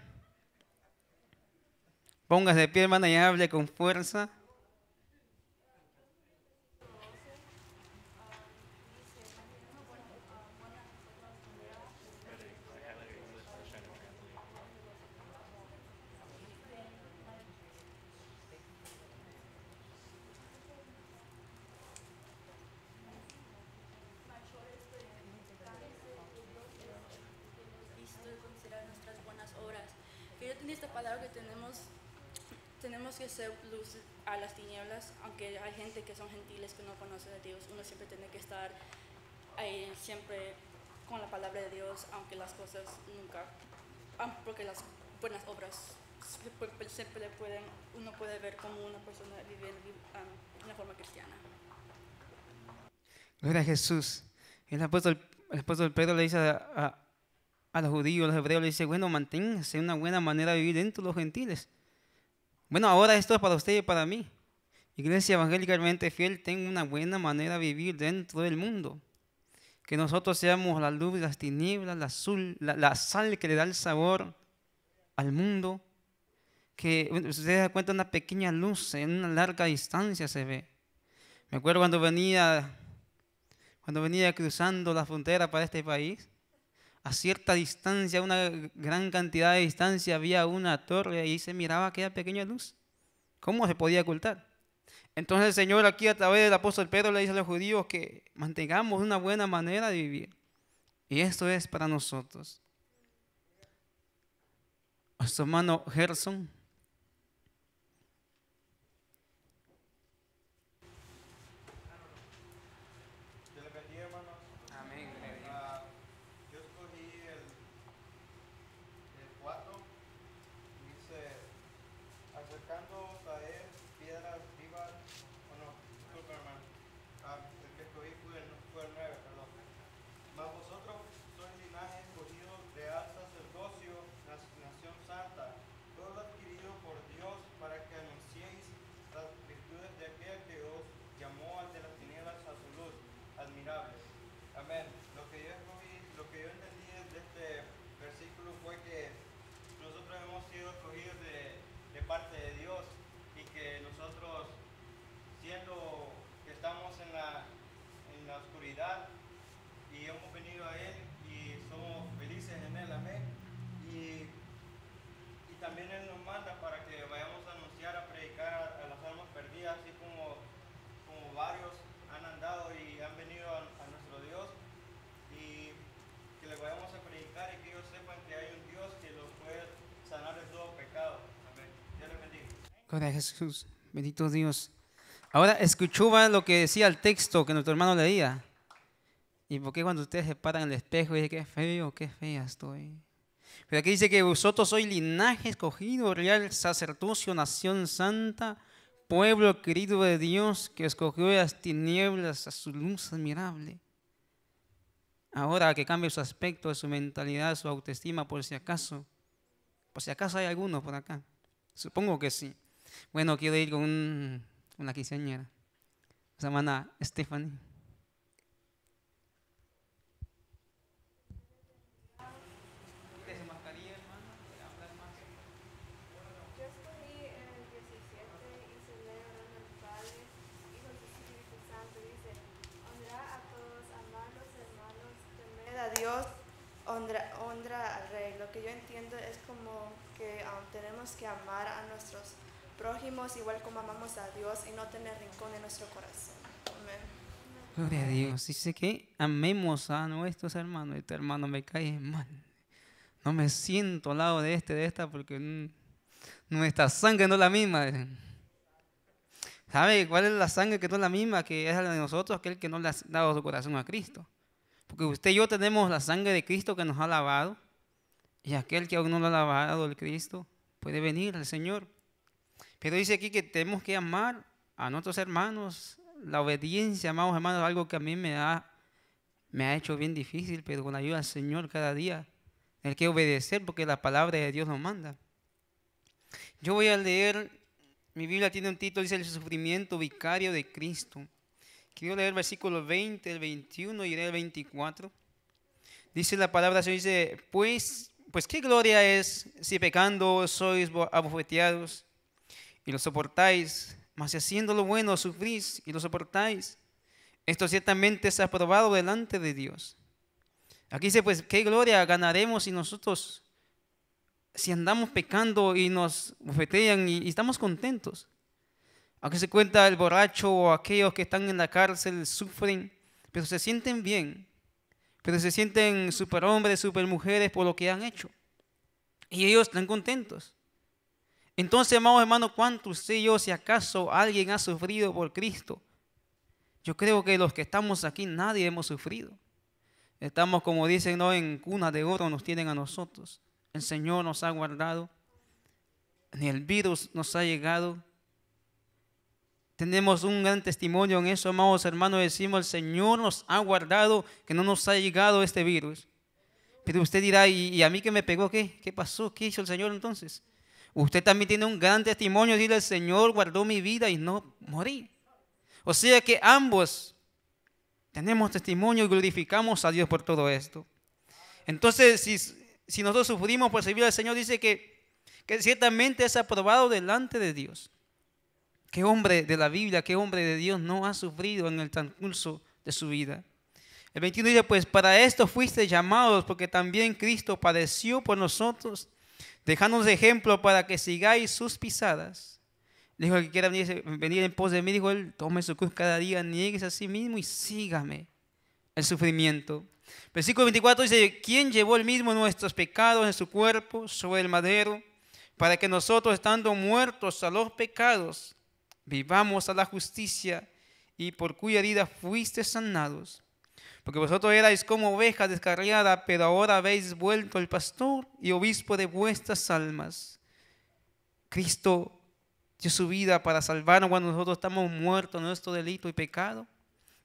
póngase de pie, hermana, y hable con fuerza. Cristo y considerar nuestras buenas obras. Que yo entendí esta palabra que tenemos, tenemos que ser luz a las tinieblas, aunque hay gente que son gentiles que no conocen siempre tiene que estar ahí siempre con la palabra de Dios, aunque las cosas nunca, porque las buenas obras siempre, siempre pueden, uno puede ver como una persona vive ah, una forma cristiana. Gloria a Jesús. El apóstol, el apóstol Pedro le dice a, a- a los judíos, a los hebreos, le dice, bueno, manténganse una buena manera de vivir dentro de los gentiles. Bueno, ahora esto es para usted y para mí. Iglesia evangélicamente fiel, tenga una buena manera de vivir dentro del mundo. Que nosotros seamos la luz, las tinieblas, la, azul, la, la sal que le da el sabor al mundo. Que usted da cuenta, una pequeña luz en una larga distancia se ve. Me acuerdo cuando venía, cuando venía cruzando la frontera para este país, a cierta distancia, una gran cantidad de distancia, había una torre y se miraba aquella pequeña luz. ¿Cómo se podía ocultar? Entonces el Señor aquí a través del apóstol Pedro le dice a los judíos que mantengamos una buena manera de vivir. Y esto es para nosotros. Nuestro hermano Gerson. Dios les bendiga, hermanos. Amén. Ah, yo escogí el, el 4. Dice, acercándoos a él, piedras vivas. O no, disculpen, hermano. Ah, el que escogí fue el, fue el 9, perdón. Mas vosotros sois linaje escogido, real sacerdocio, nac- nación santa, pueblo adquirido por Dios para que anunciéis las virtudes de aquel que os llamó al de las tinieblas a su luz admirable. Amén. Lo que yo escogí, lo que yo entendí de este versículo fue que nosotros hemos sido escogidos de, de parte de Dios y que nosotros, siendo que estamos en la, en la oscuridad y hemos venido a Él y somos felices en Él, amén. Y, y también Él nos manda para que vayamos a anunciar, a predicar a, a las almas perdidas, así como, como varios han andado y han venido a, a nuestro Dios y que les vayamos a predicar y que ellos sepan que hay un Dios que los puede sanar de todo pecado. Amén. Dios les bendiga. Gloria a Jesús. Bendito Dios. Ahora escuchó va, lo que decía el texto que nuestro hermano leía. ¿Y por qué cuando ustedes se paran en el espejo y dicen qué feo, qué fea estoy? Pero aquí dice que vosotros sois linaje escogido, real sacerdocio, nación santa, pueblo querido de Dios que escogió las tinieblas a su luz admirable. Ahora que cambie su aspecto, su mentalidad, su autoestima, por si acaso. Por si acaso hay alguno por acá. Supongo que sí. Bueno, quiero ir con un- una quinceañera. Se llama Stephanie. Yo escogí en el 17 y se lee orando al Padre, Hijo y Espíritu Santo. Dice, honra a todos, amar a los hermanos, temed a Dios, honra, honra al Rey. Lo que yo entiendo es como que um, tenemos que amar a nuestros prójimos igual como amamos a Dios y no tener rincón en nuestro corazón. Amén. Gloria a Dios. Dice que amemos a nuestros hermanos. Este hermano me cae mal. No me siento al lado de este, de esta, porque nuestra sangre no es la misma. ¿Sabe cuál es la sangre que no es la misma? Que es la de nosotros, aquel que no le ha dado su corazón a Cristo. Porque usted y yo tenemos la sangre de Cristo que nos ha lavado. Y aquel que aún no lo ha lavado el Cristo puede venir al Señor. Pero dice aquí que tenemos que amar a nuestros hermanos. La obediencia, amados hermanos, es algo que a mí me ha, me ha hecho bien difícil, pero con la ayuda del Señor cada día hay que obedecer porque la palabra de Dios nos manda. Yo voy a leer, mi Biblia tiene un título, dice el sufrimiento vicario de Cristo. Quiero leer el versículo 20, el 21 y el 24. Dice la palabra, se dice, pues, pues qué gloria es si pecando sois bo- abofeteados y lo soportáis, mas si haciendo lo bueno sufrís y lo soportáis. Esto ciertamente es aprobado delante de Dios. Aquí dice, pues, ¿qué gloria ganaremos si nosotros, si andamos pecando y nos bofetean y, y estamos contentos? Aunque se cuenta el borracho o aquellos que están en la cárcel sufren, pero se sienten bien, pero se sienten superhombres, supermujeres por lo que han hecho. Y ellos están contentos. Entonces, amados hermanos, ¿cuánto usted y yo, si acaso alguien ha sufrido por Cristo? Yo creo que los que estamos aquí, nadie hemos sufrido. Estamos, como dicen, no en cuna de oro nos tienen a nosotros. El Señor nos ha guardado. Ni el virus nos ha llegado. Tenemos un gran testimonio en eso, amados hermanos. Decimos, el Señor nos ha guardado, que no nos ha llegado este virus. Pero usted dirá, ¿y, y a mí que me pegó qué? ¿Qué pasó? ¿Qué hizo el Señor entonces? Usted también tiene un gran testimonio, dile, el Señor guardó mi vida y no morí. O sea que ambos tenemos testimonio y glorificamos a Dios por todo esto. Entonces, si, si nosotros sufrimos por servir al Señor, dice que, que ciertamente es aprobado delante de Dios. ¿Qué hombre de la Biblia, qué hombre de Dios no ha sufrido en el transcurso de su vida? El 21 dice, pues para esto fuiste llamados, porque también Cristo padeció por nosotros, dejándonos ejemplo para que sigáis sus pisadas. Dijo el que quiera venir, venir en pos de mí, dijo él, tome su cruz cada día, niegues a sí mismo y sígame el sufrimiento. Versículo 24 dice, ¿quién llevó el mismo nuestros pecados en su cuerpo sobre el madero, para que nosotros, estando muertos a los pecados, vivamos a la justicia y por cuya herida fuiste sanados? Porque vosotros erais como ovejas descarriadas, pero ahora habéis vuelto el pastor y obispo de vuestras almas. Cristo dio su vida para salvarnos cuando nosotros estamos muertos en nuestro delito y pecado.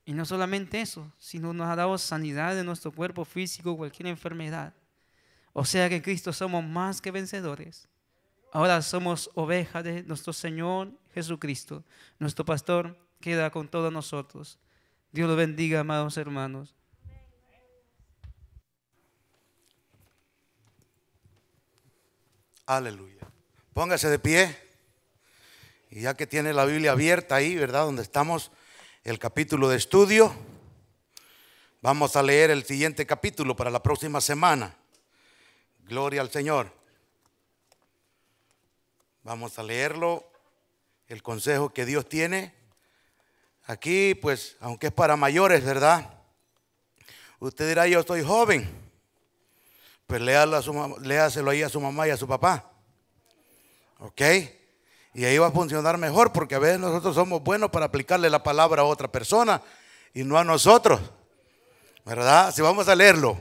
Y no solamente eso, sino nos ha dado sanidad de nuestro cuerpo físico, cualquier enfermedad. O sea que en Cristo somos más que vencedores. Ahora somos ovejas de nuestro Señor Jesucristo. Nuestro pastor queda con todos nosotros. Dios lo bendiga, amados hermanos. Aleluya. Póngase de pie. Y ya que tiene la Biblia abierta ahí, ¿verdad? Donde estamos, el capítulo de estudio. Vamos a leer el siguiente capítulo para la próxima semana. Gloria al Señor. Vamos a leerlo. El consejo que Dios tiene. Aquí, pues, aunque es para mayores, ¿verdad? Usted dirá, yo estoy joven. Pues léalo a su léaselo ahí a su mamá y a su papá. ¿Ok? Y ahí va a funcionar mejor porque a veces nosotros somos buenos para aplicarle la palabra a otra persona y no a nosotros. ¿Verdad? Si vamos a leerlo.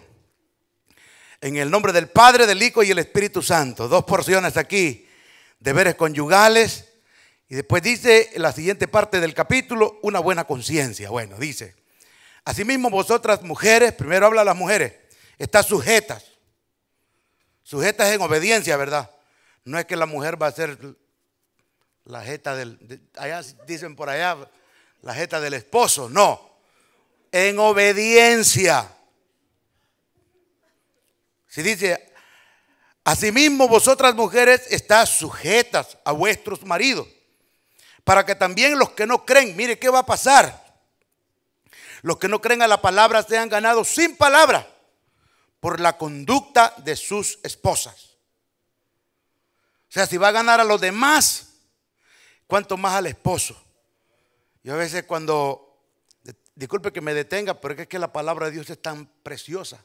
En el nombre del Padre, del Hijo y el Espíritu Santo. Dos porciones aquí. Deberes conyugales. Y después dice en la siguiente parte del capítulo, una buena conciencia. Bueno, dice, asimismo vosotras mujeres, primero habla a las mujeres, está sujetas. Sujetas en obediencia, ¿verdad? No es que la mujer va a ser la jeta del, de- allá dicen por allá, la jeta del esposo, no. En obediencia. Si dice, asimismo vosotras mujeres estáis sujetas a vuestros maridos, para que también los que no creen, mire qué va a pasar. Los que no creen a la palabra sean ganados sin palabra por la conducta de sus esposas. O sea, si va a ganar a los demás, cuanto más al esposo. Yo a veces cuando, disculpe que me detenga, pero es que la palabra de Dios es tan preciosa.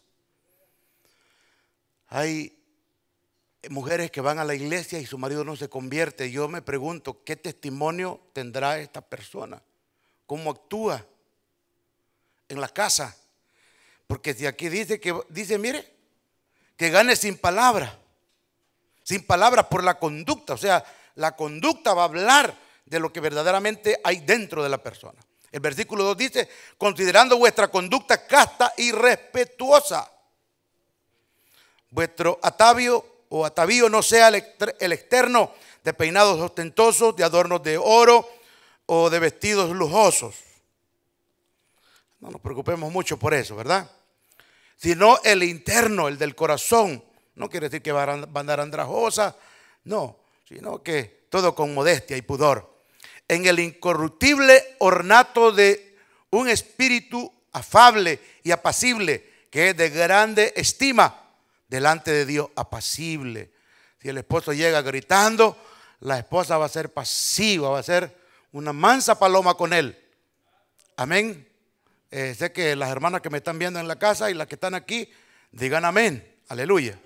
Hay mujeres que van a la iglesia y su marido no se convierte. Yo me pregunto, ¿qué testimonio tendrá esta persona? ¿Cómo actúa en la casa? Porque si aquí dice que, dice, mire, que gane sin palabra, sin palabras por la conducta. O sea, la conducta va a hablar de lo que verdaderamente hay dentro de la persona. El versículo 2 dice, considerando vuestra conducta casta y respetuosa. Vuestro atavio o atavío no sea el exter- el externo de peinados ostentosos, de adornos de oro o de vestidos lujosos. No nos preocupemos mucho por eso, ¿verdad? Sino el interno, el del corazón. No quiere decir que va a andar andrajosa, no, sino que todo con modestia y pudor. En el incorruptible ornato de un espíritu afable y apacible, que es de grande estima delante de Dios, apacible. Si el esposo llega gritando, la esposa va a ser pasiva, va a ser una mansa paloma con él. Amén. Eh, sé que las hermanas que me están viendo en la casa y las que están aquí, digan amén. Aleluya.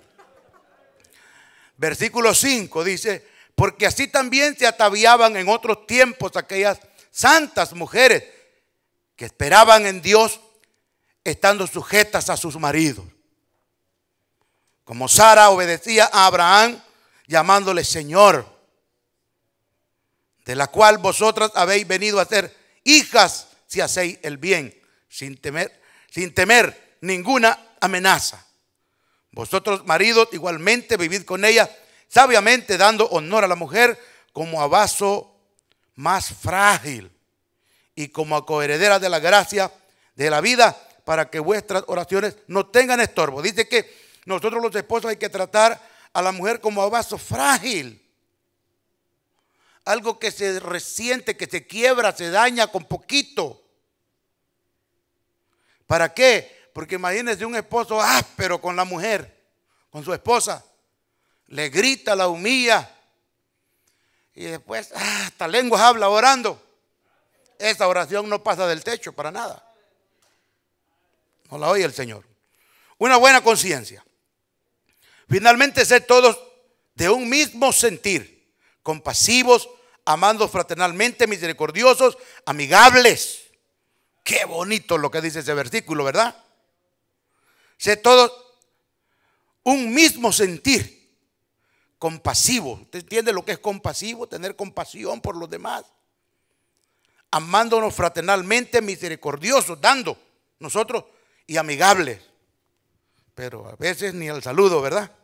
Versículo 5 dice, porque así también se ataviaban en otros tiempos aquellas santas mujeres que esperaban en Dios estando sujetas a sus maridos. Como Sara obedecía a Abraham llamándole Señor, de la cual vosotras habéis venido a ser hijas si hacéis el bien, sin temer, sin temer ninguna amenaza. Vosotros, maridos, igualmente vivid con ella, sabiamente dando honor a la mujer como a vaso más frágil y como a coheredera de la gracia de la vida, para que vuestras oraciones no tengan estorbo. Dice que nosotros los esposos hay que tratar a la mujer como a vaso frágil. Algo que se resiente, que se quiebra, se daña con poquito. ¿Para qué? Porque imagínense un esposo áspero con la mujer, con su esposa. Le grita, la humilla. Y después ah, hasta lenguas habla orando. Esa oración no pasa del techo para nada. No la oye el Señor. Una buena conciencia. Finalmente, ser todos de un mismo sentir, compasivos, amando fraternalmente, misericordiosos, amigables. Qué bonito lo que dice ese versículo, ¿verdad? Ser todos un mismo sentir, compasivo. ¿Usted entiende lo que es compasivo? Tener compasión por los demás. Amándonos fraternalmente, misericordiosos, dando nosotros y amigables. Pero a veces ni el saludo, ¿verdad?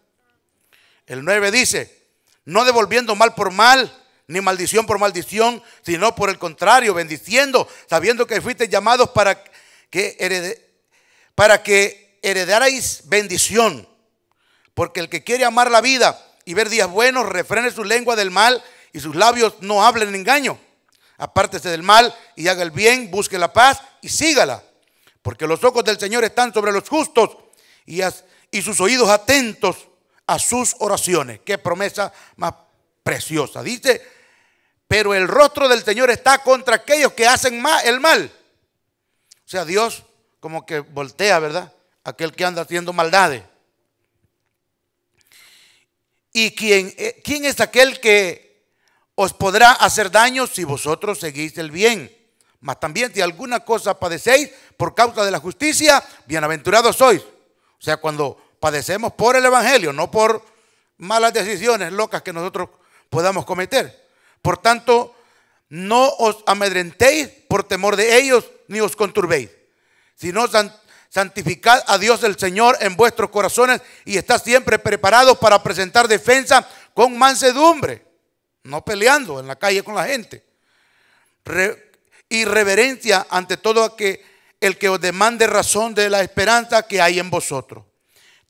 El 9 dice, no devolviendo mal por mal, ni maldición por maldición, sino por el contrario, bendiciendo, sabiendo que fuiste llamados para que, para que heredarais bendición. Porque el que quiere amar la vida y ver días buenos, refrene su lengua del mal y sus labios no hablen engaño. Apártese del mal y haga el bien, busque la paz y sígala. Porque los ojos del Señor están sobre los justos y sus oídos atentos a sus oraciones. Qué promesa más preciosa. Dice, pero el rostro del Señor está contra aquellos que hacen el mal. O sea, Dios como que voltea, ¿verdad? Aquel que anda haciendo maldades. ¿Y quién, eh, quién es aquel que os podrá hacer daño si vosotros seguís el bien? Mas también si alguna cosa padecéis por causa de la justicia, bienaventurados sois. O sea, cuando padecemos por el Evangelio, no por malas decisiones locas que nosotros podamos cometer. Por tanto, no os amedrentéis por temor de ellos, ni os conturbéis, sino santificad a Dios el Señor en vuestros corazones y estad siempre preparados para presentar defensa con mansedumbre, no peleando en la calle con la gente. Re y reverencia ante todo que el que os demande razón de la esperanza que hay en vosotros,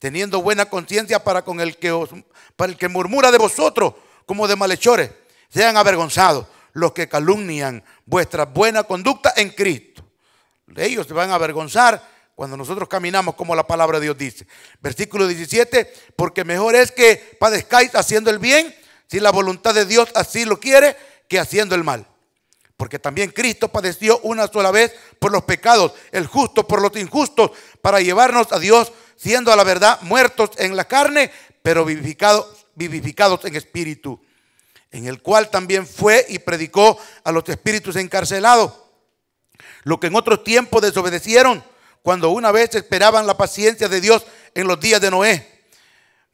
teniendo buena conciencia para con el que os, para el que murmura de vosotros como de malhechores, sean avergonzados los que calumnian vuestra buena conducta en Cristo. Ellos se van a avergonzar cuando nosotros caminamos como la palabra de Dios dice. Versículo 17, porque mejor es que padezcáis haciendo el bien, si la voluntad de Dios así lo quiere, que haciendo el mal. Porque también Cristo padeció una sola vez por los pecados, el justo por los injustos, para llevarnos a Dios, siendo a la verdad muertos en la carne, pero vivificados, vivificados en espíritu. En el cual también fue y predicó a los espíritus encarcelados, lo que en otros tiempos desobedecieron, cuando una vez esperaban la paciencia de Dios en los días de Noé,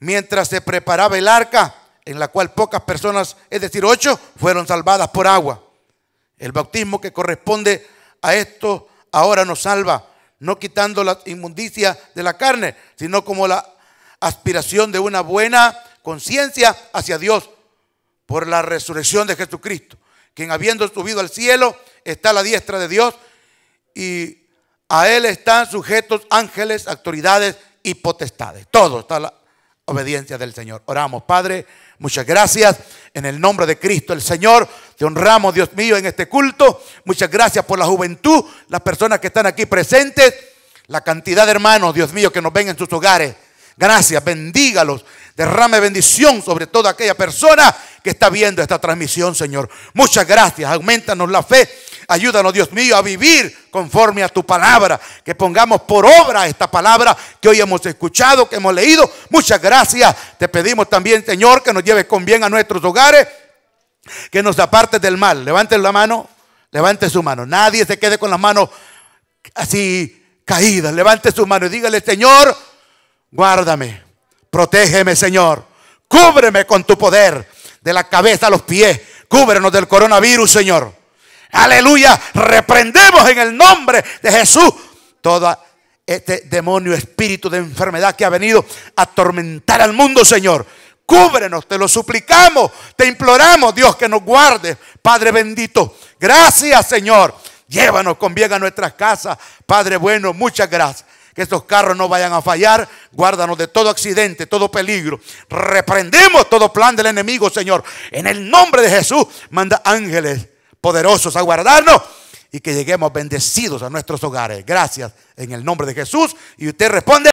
mientras se preparaba el arca, en la cual pocas personas, es decir, ocho, fueron salvadas por agua. El bautismo que corresponde a esto ahora nos salva, no quitando la inmundicia de la carne, sino como la aspiración de una buena conciencia hacia Dios por la resurrección de Jesucristo, quien habiendo subido al cielo está a la diestra de Dios y a él están sujetos ángeles, autoridades y potestades. Todo está la obediencia del Señor. Oramos, Padre. Muchas gracias. En el nombre de Cristo el Señor, te honramos, Dios mío, en este culto. Muchas gracias por la juventud, las personas que están aquí presentes, la cantidad de hermanos, Dios mío, que nos ven en sus hogares. Gracias, bendígalos. Derrame bendición sobre toda aquella persona que está viendo esta transmisión, Señor. Muchas gracias. Aumentanos la fe. Ayúdanos, Dios mío, a vivir conforme a tu palabra. Que pongamos por obra esta palabra que hoy hemos escuchado, que hemos leído. Muchas gracias. Te pedimos también, Señor, que nos lleves con bien a nuestros hogares. Que nos apartes del mal. Levante la mano. Levante su mano. Nadie se quede con las manos así caídas. Levante su mano y dígale, Señor, guárdame. Protégeme, Señor. Cúbreme con tu poder. De la cabeza a los pies. Cúbrenos del coronavirus, Señor. Aleluya. Reprendemos en el nombre de Jesús toda este demonio, espíritu de enfermedad que ha venido a atormentar al mundo, Señor. Cúbrenos, te lo suplicamos, te imploramos, Dios, que nos guarde, Padre bendito. Gracias, Señor. Llévanos con bien a nuestras casas, Padre bueno, muchas gracias. Que estos carros no vayan a fallar. Guárdanos de todo accidente, todo peligro. Reprendemos todo plan del enemigo, Señor. En el nombre de Jesús, manda ángeles poderosos a guardarnos y que lleguemos bendecidos a nuestros hogares. Gracias en el nombre de Jesús. Y usted responde.